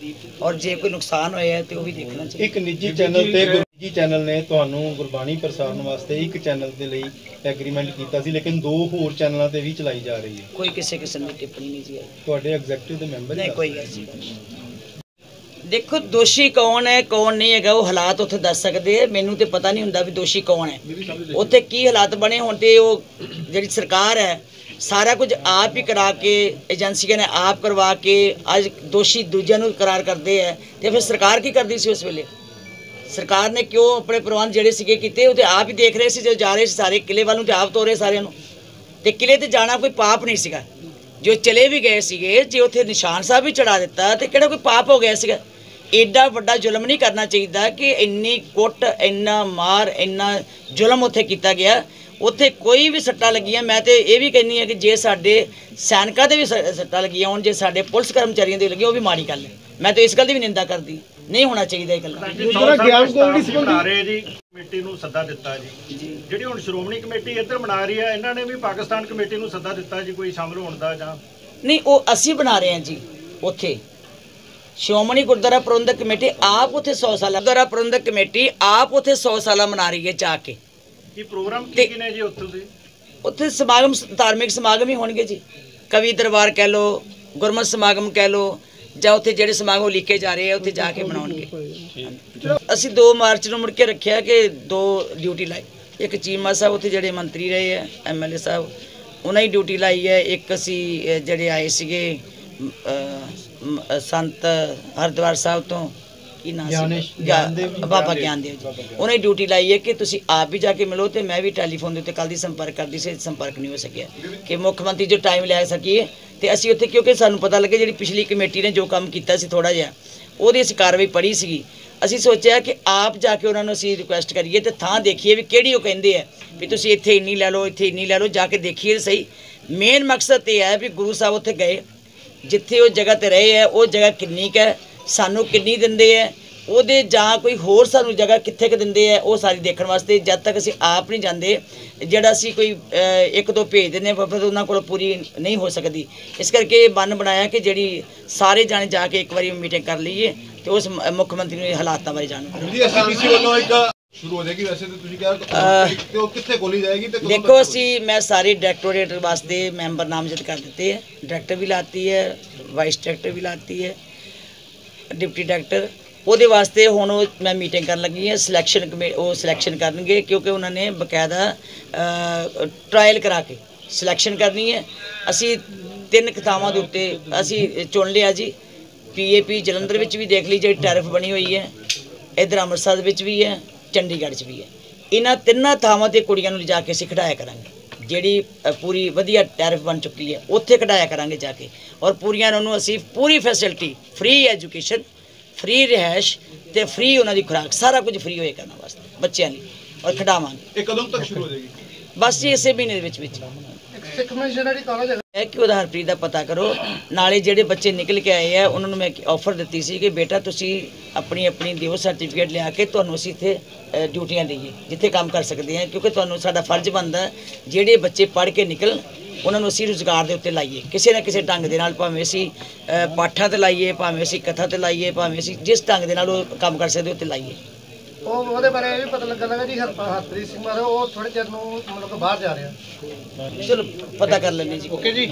ਔਰ ਜੇ ਕੋਈ ਨੁਕਸਾਨ ਹੋਇਆ ਹੈ ਤੇ ਉਹ ਵੀ ਦੇਖਣਾ ਚਾਹੀਦਾ। ਇੱਕ ਨਿੱਜੀ ਚੈਨਲ ਤੇ ਗੁਰਜੀ ਚੈਨਲ ਨੇ ਤੁਹਾਨੂੰ ਗੁਰਬਾਣੀ ਪ੍ਰਸਾਰਣ ਵਾਸਤੇ ਇੱਕ ਚੈਨਲ ਦੇ ਲਈ ਐਗਰੀਮੈਂਟ ਕੀਤਾ ਸੀ ਲੇਕਿਨ ਦੋ ਹੋਰ ਚੈਨਲਾਂ ਤੇ ਵੀ ਚਲਾਈ ਜਾ ਰਹੀ ਹੈ। ਕੋਈ ਕਿਸੇ ਕਿਸਮ ਦੀ ਟਿੱਪਣੀ ਨਹੀਂ ਜੀ ਤੁਹਾਡੇ ਐਗਜ਼ੈਕਟਿਵ ਦੇ ਮੈਂਬਰ ਨਹੀਂ ਕੋਈ ਐਸੀ। ਦੇਖੋ ਦੋਸ਼ੀ ਕੌਣ ਹੈ ਕੌਣ ਨਹੀਂ ਹੈਗਾ ਉਹ ਹਾਲਾਤ ਉੱਥੇ ਦੱਸ ਸਕਦੇ ਆ ਮੈਨੂੰ ਤੇ ਪਤਾ ਨਹੀਂ ਹੁੰਦਾ ਵੀ ਦੋਸ਼ੀ ਕੌਣ ਹੈ। ਉੱਥੇ ਕੀ ਹਾਲਾਤ ਬਣੇ ਹੁਣ ਤੇ ਉਹ ਜਿਹੜੀ ਸਰਕਾਰ ਹੈ ਸਾਰਾ ਕੁਝ ਆਪ ਹੀ ਕਰਾ ਕੇ ਏਜੰਸੀਆਂ ਨੇ ਆਪ ਕਰਵਾ ਕੇ ਅੱਜ ਦੋਸ਼ੀ ਦੂਜਿਆਂ ਨੂੰ ਕਰਾਰ ਕਰਦੇ ਆ ਤੇ ਫਿਰ ਸਰਕਾਰ ਕੀ ਕਰਦੀ ਸੀ ਉਸ ਵੇਲੇ? ਸਰਕਾਰ ਨੇ ਕਿਉਂ ਆਪਣੇ ਪ੍ਰਬੰਧ ਜਿਹੜੇ ਸੀਗੇ ਕੀਤੇ ਉਹ ਤੇ ਆਪ ਹੀ ਦੇਖ ਰਹੇ ਸੀ, ਜਦੋਂ ਜਾ ਰਹੇ ਸੀ ਸਾਰੇ ਕਿਲੇ ਵੱਲ ਨੂੰ ਤੇ ਆਪ ਤੋਰੇ ਸਾਰਿਆਂ ਨੂੰ। ਤੇ ਕਿਲੇ ਤੇ ਜਾਣਾ ਕੋਈ ਪਾਪ ਨਹੀਂ ਸੀਗਾ। ਜੋ ਚਲੇ ਵੀ ਗਏ ਸੀਗੇ, ਜੇ ਉੱਥੇ ਨਿਸ਼ਾਨ ਸਾਹਿਬ ਵੀ ਚੜਾ ਦਿੱਤਾ ਤੇ ਕਿਹੜਾ ਕੋਈ ਪਾਪ ਹੋ ਗਿਆ ਸੀਗਾ? ਏਡਾ ਵੱਡਾ ਜ਼ੁਲਮ ਨਹੀਂ ਕਰਨਾ ਚਾਹੀਦਾ ਕਿ ਇੰਨੀ ਕੁੱਟ, ਇੰਨਾ ਮਾਰ, ਇੰਨਾ ਜ਼ੁਲਮ ਉੱਥੇ ਕੀਤਾ ਗਿਆ। ਉੱਥੇ ਕੋਈ ਵੀ ਸੱਟਾਂ ਲੱਗੀਆਂ ਮੈਂ ਤੇ ਇਹ ਵੀ ਕਹਿੰਨੀ ਆ ਕਿ ਜੇ ਸਾਡੇ ਸੈਨਿਕਾਂ ਦੇ ਵੀ ਸੱਟਾਂ ਲੱਗੀਆਂ ਹੋਣ ਜੇ ਸਾਡੇ ਪੁਲਿਸ ਕਰਮਚਾਰੀਆਂ ਦੇ ਲੱਗੀਆਂ ਉਹ ਵੀ ਮਾੜੀ ਗੱਲ ਹੈ। ਮੈਂ ਤੇ ਇਸ ਗੱਲ ਦੀ ਵੀ ਨਿੰਦਾ ਕਰਦੀ। ਨਹੀਂ ਹੋਣਾ ਚਾਹੀਦਾ ਇਹ ਗੱਲ। ਗਿਆਨ ਗੋਲਡੀ ਸੰਬੰਧੀ ਜੀ ਕਮੇਟੀ ਨੂੰ ਸੱਦਾ ਦਿੱਤਾ ਜੀ। ਜਿਹੜੀ ਹੁਣ ਸ਼੍ਰੋਮਣੀ ਕਮੇਟੀ ਇੱਧਰ ਬਣਾ ਰਹੀ ਹੈ ਇਹਨਾਂ ਨੇ ਵੀ ਪਾਕਿਸਤਾਨ ਕਮੇਟੀ ਨੂੰ ਸੱਦਾ ਦਿੱਤਾ ਜੀ ਕੋਈ ਸ਼ਾਮਲ ਹੋਣ ਦਾ ਜਾਂ। ਨਹੀਂ ਉਹ ਅਸੀਂ ਬਣਾ ਰਹੇ ਹਾਂ ਜੀ ਉੱਥੇ। ਸ਼੍ਰੋਮਣੀ ਗੁਰਦੁਆਰਾ ਪ੍ਰਬੰਧਕ ਕਮੇਟੀ ਆਪ ਉੱਥੇ 100 ਸਾਲਾ ਗੁਰਦੁਆਰਾ ਪ੍ਰਬੰਧਕ ਕਮੇਟੀ ਆਪ ਉੱਥੇ 100 ਸਾਲਾ ਮਨਾ ਰਹੀ ਹੈ ਜਾ ਕੇ। ਕੀ ਪ੍ਰੋਗਰਾਮ ਕੀ ਕੀ ਨੇ ਜੀ ਉੱਥੋਂ ਦੇ? ਉੱਥੇ ਸਮਾਗਮ ਧਾਰਮਿਕ ਸਮਾਗਮ ਹੀ ਹੋਣਗੇ ਜੀ। ਕਵੀ ਦਰਬਾਰ ਕਹਿ ਲੋ ਗੁਰਮਤ ਸਮਾਗਮ ਕਹਿ ਲੋ ਜਾਂ ਉੱਥੇ ਜਿਹੜੇ ਸਮਾਗਮ ਲਿਖੇ ਜਾ ਰਹੇ ਆ ਉੱਥੇ ਜਾ ਕੇ ਮਨਾਉਣਗੇ। ਅਸੀਂ 2 ਮਾਰਚ ਨੂੰ ਮੁੜ ਕੇ ਰੱਖਿਆ ਕਿ ਦੋ ਡਿਊਟੀ ਲਾਈ। ਇੱਕ ਚੀਮਾ ਸਾਹਿਬ ਉੱਥੇ ਜਿਹੜੇ ਮੰਤਰੀ ਰਹੇ ਆ ਐਮਐਲਏ ਸਾਹਿਬ ਉਹਨਾਂ ਹੀ ਡਿਊਟੀ ਲਾਈ ਹੈ। ਇੱਕ ਅਸੀਂ ਜਿਹੜੇ ਆਏ ਸੀਗੇ ਸੰਤ ਹਰਿਦੁਆਰ ਸਾਹਿਬ ਤੋਂ ਕੀ ਨਾਮ ਗਿਆਨੇਸ਼- ਸੀ। ਗਿਆਨਦੇਵ ਜੀ। ਬਾਬਾ ਗਿਆਨਦੇਵ ਜੀ। ਉਹਨੇ ਡਿਊਟੀ ਲਾਈ ਹੈ ਕਿ ਤੁਸੀਂ ਆਪ ਵੀ ਜਾ ਕੇ ਮਿਲੋ ਤੇ ਮੈਂ ਵੀ ਟੈਲੀਫੋਨ ਦੇ ਉੱਤੇ ਕੱਲ ਦੀ ਸੰਪਰਕ ਕਰਦੀ ਸੀ ਸੰਪਰਕ ਨਹੀਂ ਹੋ ਸਕਿਆ। ਕਿ ਮੁੱਖ ਮੰਤਰੀ ਜੋ ਟਾਈਮ ਲੈ ਸਕੀਏ ਤੇ ਅਸੀਂ ਉੱਥੇ ਕਿਉਂਕਿ ਸਾਨੂੰ ਪਤਾ ਲੱਗੇ ਜਿਹੜੀ ਪਿਛਲੀ ਕਮੇਟੀ ਨੇ ਜੋ ਕੰਮ ਕੀਤਾ ਸੀ ਥੋੜਾ ਜਿਹਾ ਉਹਦੀ ਅਸੀਂ ਕਾਰਵਾਈ ਪੜੀ ਸੀਗੀ। ਅਸੀਂ ਸੋਚਿਆ ਕਿ ਆਪ ਜਾ ਕੇ ਉਹਨਾਂ ਨੂੰ ਅਸੀਂ ਰਿਕੁਐਸਟ ਕਰੀਏ ਤੇ ਥਾਂ ਦੇਖੀਏ ਵੀ ਕਿਹੜੀ ਉਹ ਕਹਿੰਦੇ ਆ ਵੀ ਤੁਸੀਂ ਇੱਥੇ ਇੰਨੀ ਲੈ ਲਓ ਇੱਥੇ ਇੰਨੀ ਲੈ ਲਓ ਜਾ ਕੇ ਦੇਖੀਏ ਸਹੀ। ਮੇਨ ਮਕਸਦ ਇਹ ਹੈ ਵੀ ਗੁਰੂ ਸਾਹਿਬ ਉੱਥੇ ਗਏ ਜਿੱਥੇ ਉਹ ਜਗ੍ਹਾ ਤੇ ਰਹੇ ਹੈ ਉਹ ਜਗ੍ਹਾ ਕਿੰਨੀ ਕੁ ਹੈ ਸਾਨੂੰ ਕਿੰਨੀ ਦਿੰਦੇ ਹੈ ਉਹਦੇ ਜਾਂ ਕੋਈ ਹੋਰ ਸਾਨੂੰ ਜਗ੍ਹਾ ਕਿੱਥੇ ਕਿ ਦਿੰਦੇ ਆ ਉਹ ਸਾਰੀ ਦੇਖਣ ਵਾਸਤੇ ਜਦ ਤੱਕ ਅਸੀਂ ਆਪ ਨਹੀਂ ਜਾਂਦੇ ਜਿਹੜਾ ਅਸੀਂ ਕੋਈ ਇੱਕ ਦੋ ਭੇਜ ਦਿੰਦੇ ਹਾਂ ਫਿਰ ਉਹਨਾਂ ਕੋਲ ਪੂਰੀ ਨਹੀਂ ਹੋ ਸਕਦੀ। ਇਸ ਕਰਕੇ ਬੰਨ ਬਣਾਇਆ ਕਿ ਜਿਹੜੀ ਸਾਰੇ ਜਾਣੇ ਜਾ ਕੇ ਇੱਕ ਵਾਰੀ ਮੀਟਿੰਗ ਕਰ ਲਈਏ ਤੇ ਉਸ ਮੁੱਖ ਮੰਤਰੀ ਨੂੰ ਹਾਲਾਤਾਂ ਬਾਰੇ ਜਾਣੂ ਜੀ ਐਸਪੀਸੀ ਵੱਲੋਂ ਇੱਕ ਸ਼ੁਰੂ ਹੋ ਜਾਏਗੀ ਵੈਸੇ ਤਾਂ ਤੁਸੀਂ ਕਿਹਾ ਕਿੱਥੇ ਖੋਲੀ ਜਾਏਗੀ ਤੇ ਦੇਖੋ ਅਸੀਂ ਮੈਂ ਸਾਰੇ ਡਾਇਰੈਕਟੋਰੇਟ ਵਾਸਤੇ ਮੈਂਬਰ ਨਾਮਜ਼ਦ ਕਰ ਦਿੱਤੇ ਹੈ ਡਾਇਰੈਕਟਰ ਵੀ ਲਾਤੀ ਹੈ ਵਾਈਸ ਡਾਇਰੈਕਟਰ ਵੀ ਲਾਤੀ ਹੈ ਡਿਪਟੀ ਡਾਇਰੈਕਟਰ। ਉਹਦੇ ਵਾਸਤੇ ਹੁਣ ਉਹ ਮੈਂ ਮੀਟਿੰਗ ਕਰਨ ਲੱਗੀ ਹਾਂ। ਸਿਲੈਕਸ਼ਨ ਉਹ ਸਿਲੈਕਸ਼ਨ ਕਰਨਗੇ ਕਿਉਂਕਿ ਉਹਨਾਂ ਨੇ ਬਕਾਇਦਾ ਟ੍ਰਾਇਲ ਕਰਾ ਕੇ ਸਿਲੈਕਸ਼ਨ ਕਰਨੀ ਹੈ। ਅਸੀਂ ਤਿੰਨ ਕਿਤਾਬਾਂ ਦੇ ਉੱਤੇ ਅਸੀਂ ਚੁਣ ਲਿਆ ਜੀ। ਪੀਏਪੀ ਜਲੰਧਰ ਵਿੱਚ ਵੀ ਦੇਖ ਲਈ, ਜਿਹੜੀ ਟੈਰਿਫ ਬਣੀ ਹੋਈ ਹੈ। ਇਧਰ ਅੰਮ੍ਰਿਤਸਰ ਵਿੱਚ ਵੀ ਹੈ, ਚੰਡੀਗੜ੍ਹ 'ਚ ਵੀ ਹੈ। ਇਹਨਾਂ ਤਿੰਨਾਂ ਥਾਵਾਂ ਤੇ ਕੁੜੀਆਂ ਨੂੰ ਲਿਜਾ ਕੇ ਅਸੀਂ ਖਿਡਾਇਆ ਕਰਾਂਗੇ। ਜਿਹੜੀ ਪੂਰੀ ਵਧੀਆ ਟੈਰਿਫ ਬਣ ਚੁੱਕੀ ਹੈ ਉੱਥੇ ਕਢਾਇਆ ਕਰਾਂਗੇ ਜਾ ਕੇ। ਔਰ ਪੂਰੀਆਂ ਉਹਨਾਂ ਨੂੰ ਅਸੀਂ ਪੂਰੀ ਫੈਸਿਲਿਟੀ ਫ੍ਰੀ ਐਜੂਕੇਸ਼ਨ ਫ੍ਰੀ ਰਿਹਾਇਸ਼ ਤੇ ਫ੍ਰੀ ਉਹਨਾਂ ਦੀ ਖੁਰਾਕ ਸਾਰਾ ਕੁਝ ਫ੍ਰੀ ਹੋਏ ਕਰਨ ਵਾਸਤੇ ਬੱਚਿਆਂ ਲਈ ਔਰ ਖਿਡਾਵਾਂਗੇ। ਇਹ ਕਦੋਂ ਤੱਕ ਸ਼ੁਰੂ ਹੋ ਜਾਏਗੀ? ਬਸ ਜੀ ਇਸੇ ਮਹੀਨੇ ਦੇ ਵਿੱਚ ਵਿੱਚ। ਸਿੱਖ ਮਿਸ਼ਨਰੀ ਕਾਲਜ ਹੈ ਕਿ ਹਰਪ੍ਰੀਤ ਦਾ ਪਤਾ ਕਰੋ? ਨਾਲੇ ਜਿਹੜੇ ਬੱਚੇ ਨਿਕਲ ਕੇ ਆਏ ਆ, ਉਹਨਾਂ ਨੂੰ ਮੈਂ ਆਫਰ ਦਿੱਤੀ ਸੀ ਕਿ ਬੇਟਾ ਤੁਸੀਂ ਆਪਣੀ ਆਪਣੀ ਦਿਓ ਸਰਟੀਫਿਕੇਟ ਲਿਆ ਕੇ ਤੁਹਾਨੂੰ ਅਸੀਂ ਇੱਥੇ ਡਿਊਟੀਆਂ ਦੇਈਏ, ਜਿੱਥੇ ਕੰਮ ਕਰ ਸਕਦੇ ਹਾਂ, ਕਿਉਂਕਿ ਤੁਹਾਨੂੰ ਸਾਡਾ ਫਰਜ਼ ਬਣਦਾ ਜਿਹੜੇ ਬੱਚੇ ਪੜ੍ਹ ਕੇ ਨਿਕਲ ਉਹਨਾਂ ਨੂੰ ਅਸੀਂ ਰੁਜ਼ਗਾਰ ਦੇ ਉੱਤੇ ਲਾਈਏ। ਕਿਸੇ ਨਾ ਕਿਸੇ ਢੰਗ ਦੇ ਨਾਲ ਭਾਵੇਂ ਅਸੀਂ ਪਾਠਾਂ ਤੇ ਲਾਈਏ, ਭਾਵੇਂ ਅਸੀਂ ਕਥਾ ਤੇ ਲਾਈਏ, ਭਾਵੇਂ ਅਸੀਂ ਜਿਸ ਢੰਗ ਦੇ ਨਾਲ ਉਹ ਕੰਮ ਕਰ ਸਕਦੇ ਉੱਤੇ ਲਾਈਏ। ਉਹ ਉਹਦੇ ਬਾਰੇ ਇਹ ਵੀ ਪਤਾ ਲੱਗਾ ਲੱਗਾ ਜੀ ਹਰ- ਹਰਪ੍ਰੀਤ ਸਿੰਘ ਮਾਰੇ ਉਹ ਥੋੜੇ ਚਿਰ ਨੂੰ ਮਤਲਬ ਕਿ ਬਾਹਰ ਜਾ ਰਿਹਾ। ਚਲੋ ਪਤਾ ਕਰ ਲੈਂਦੇ ਜੀ। ਓਕੇ ਜੀ।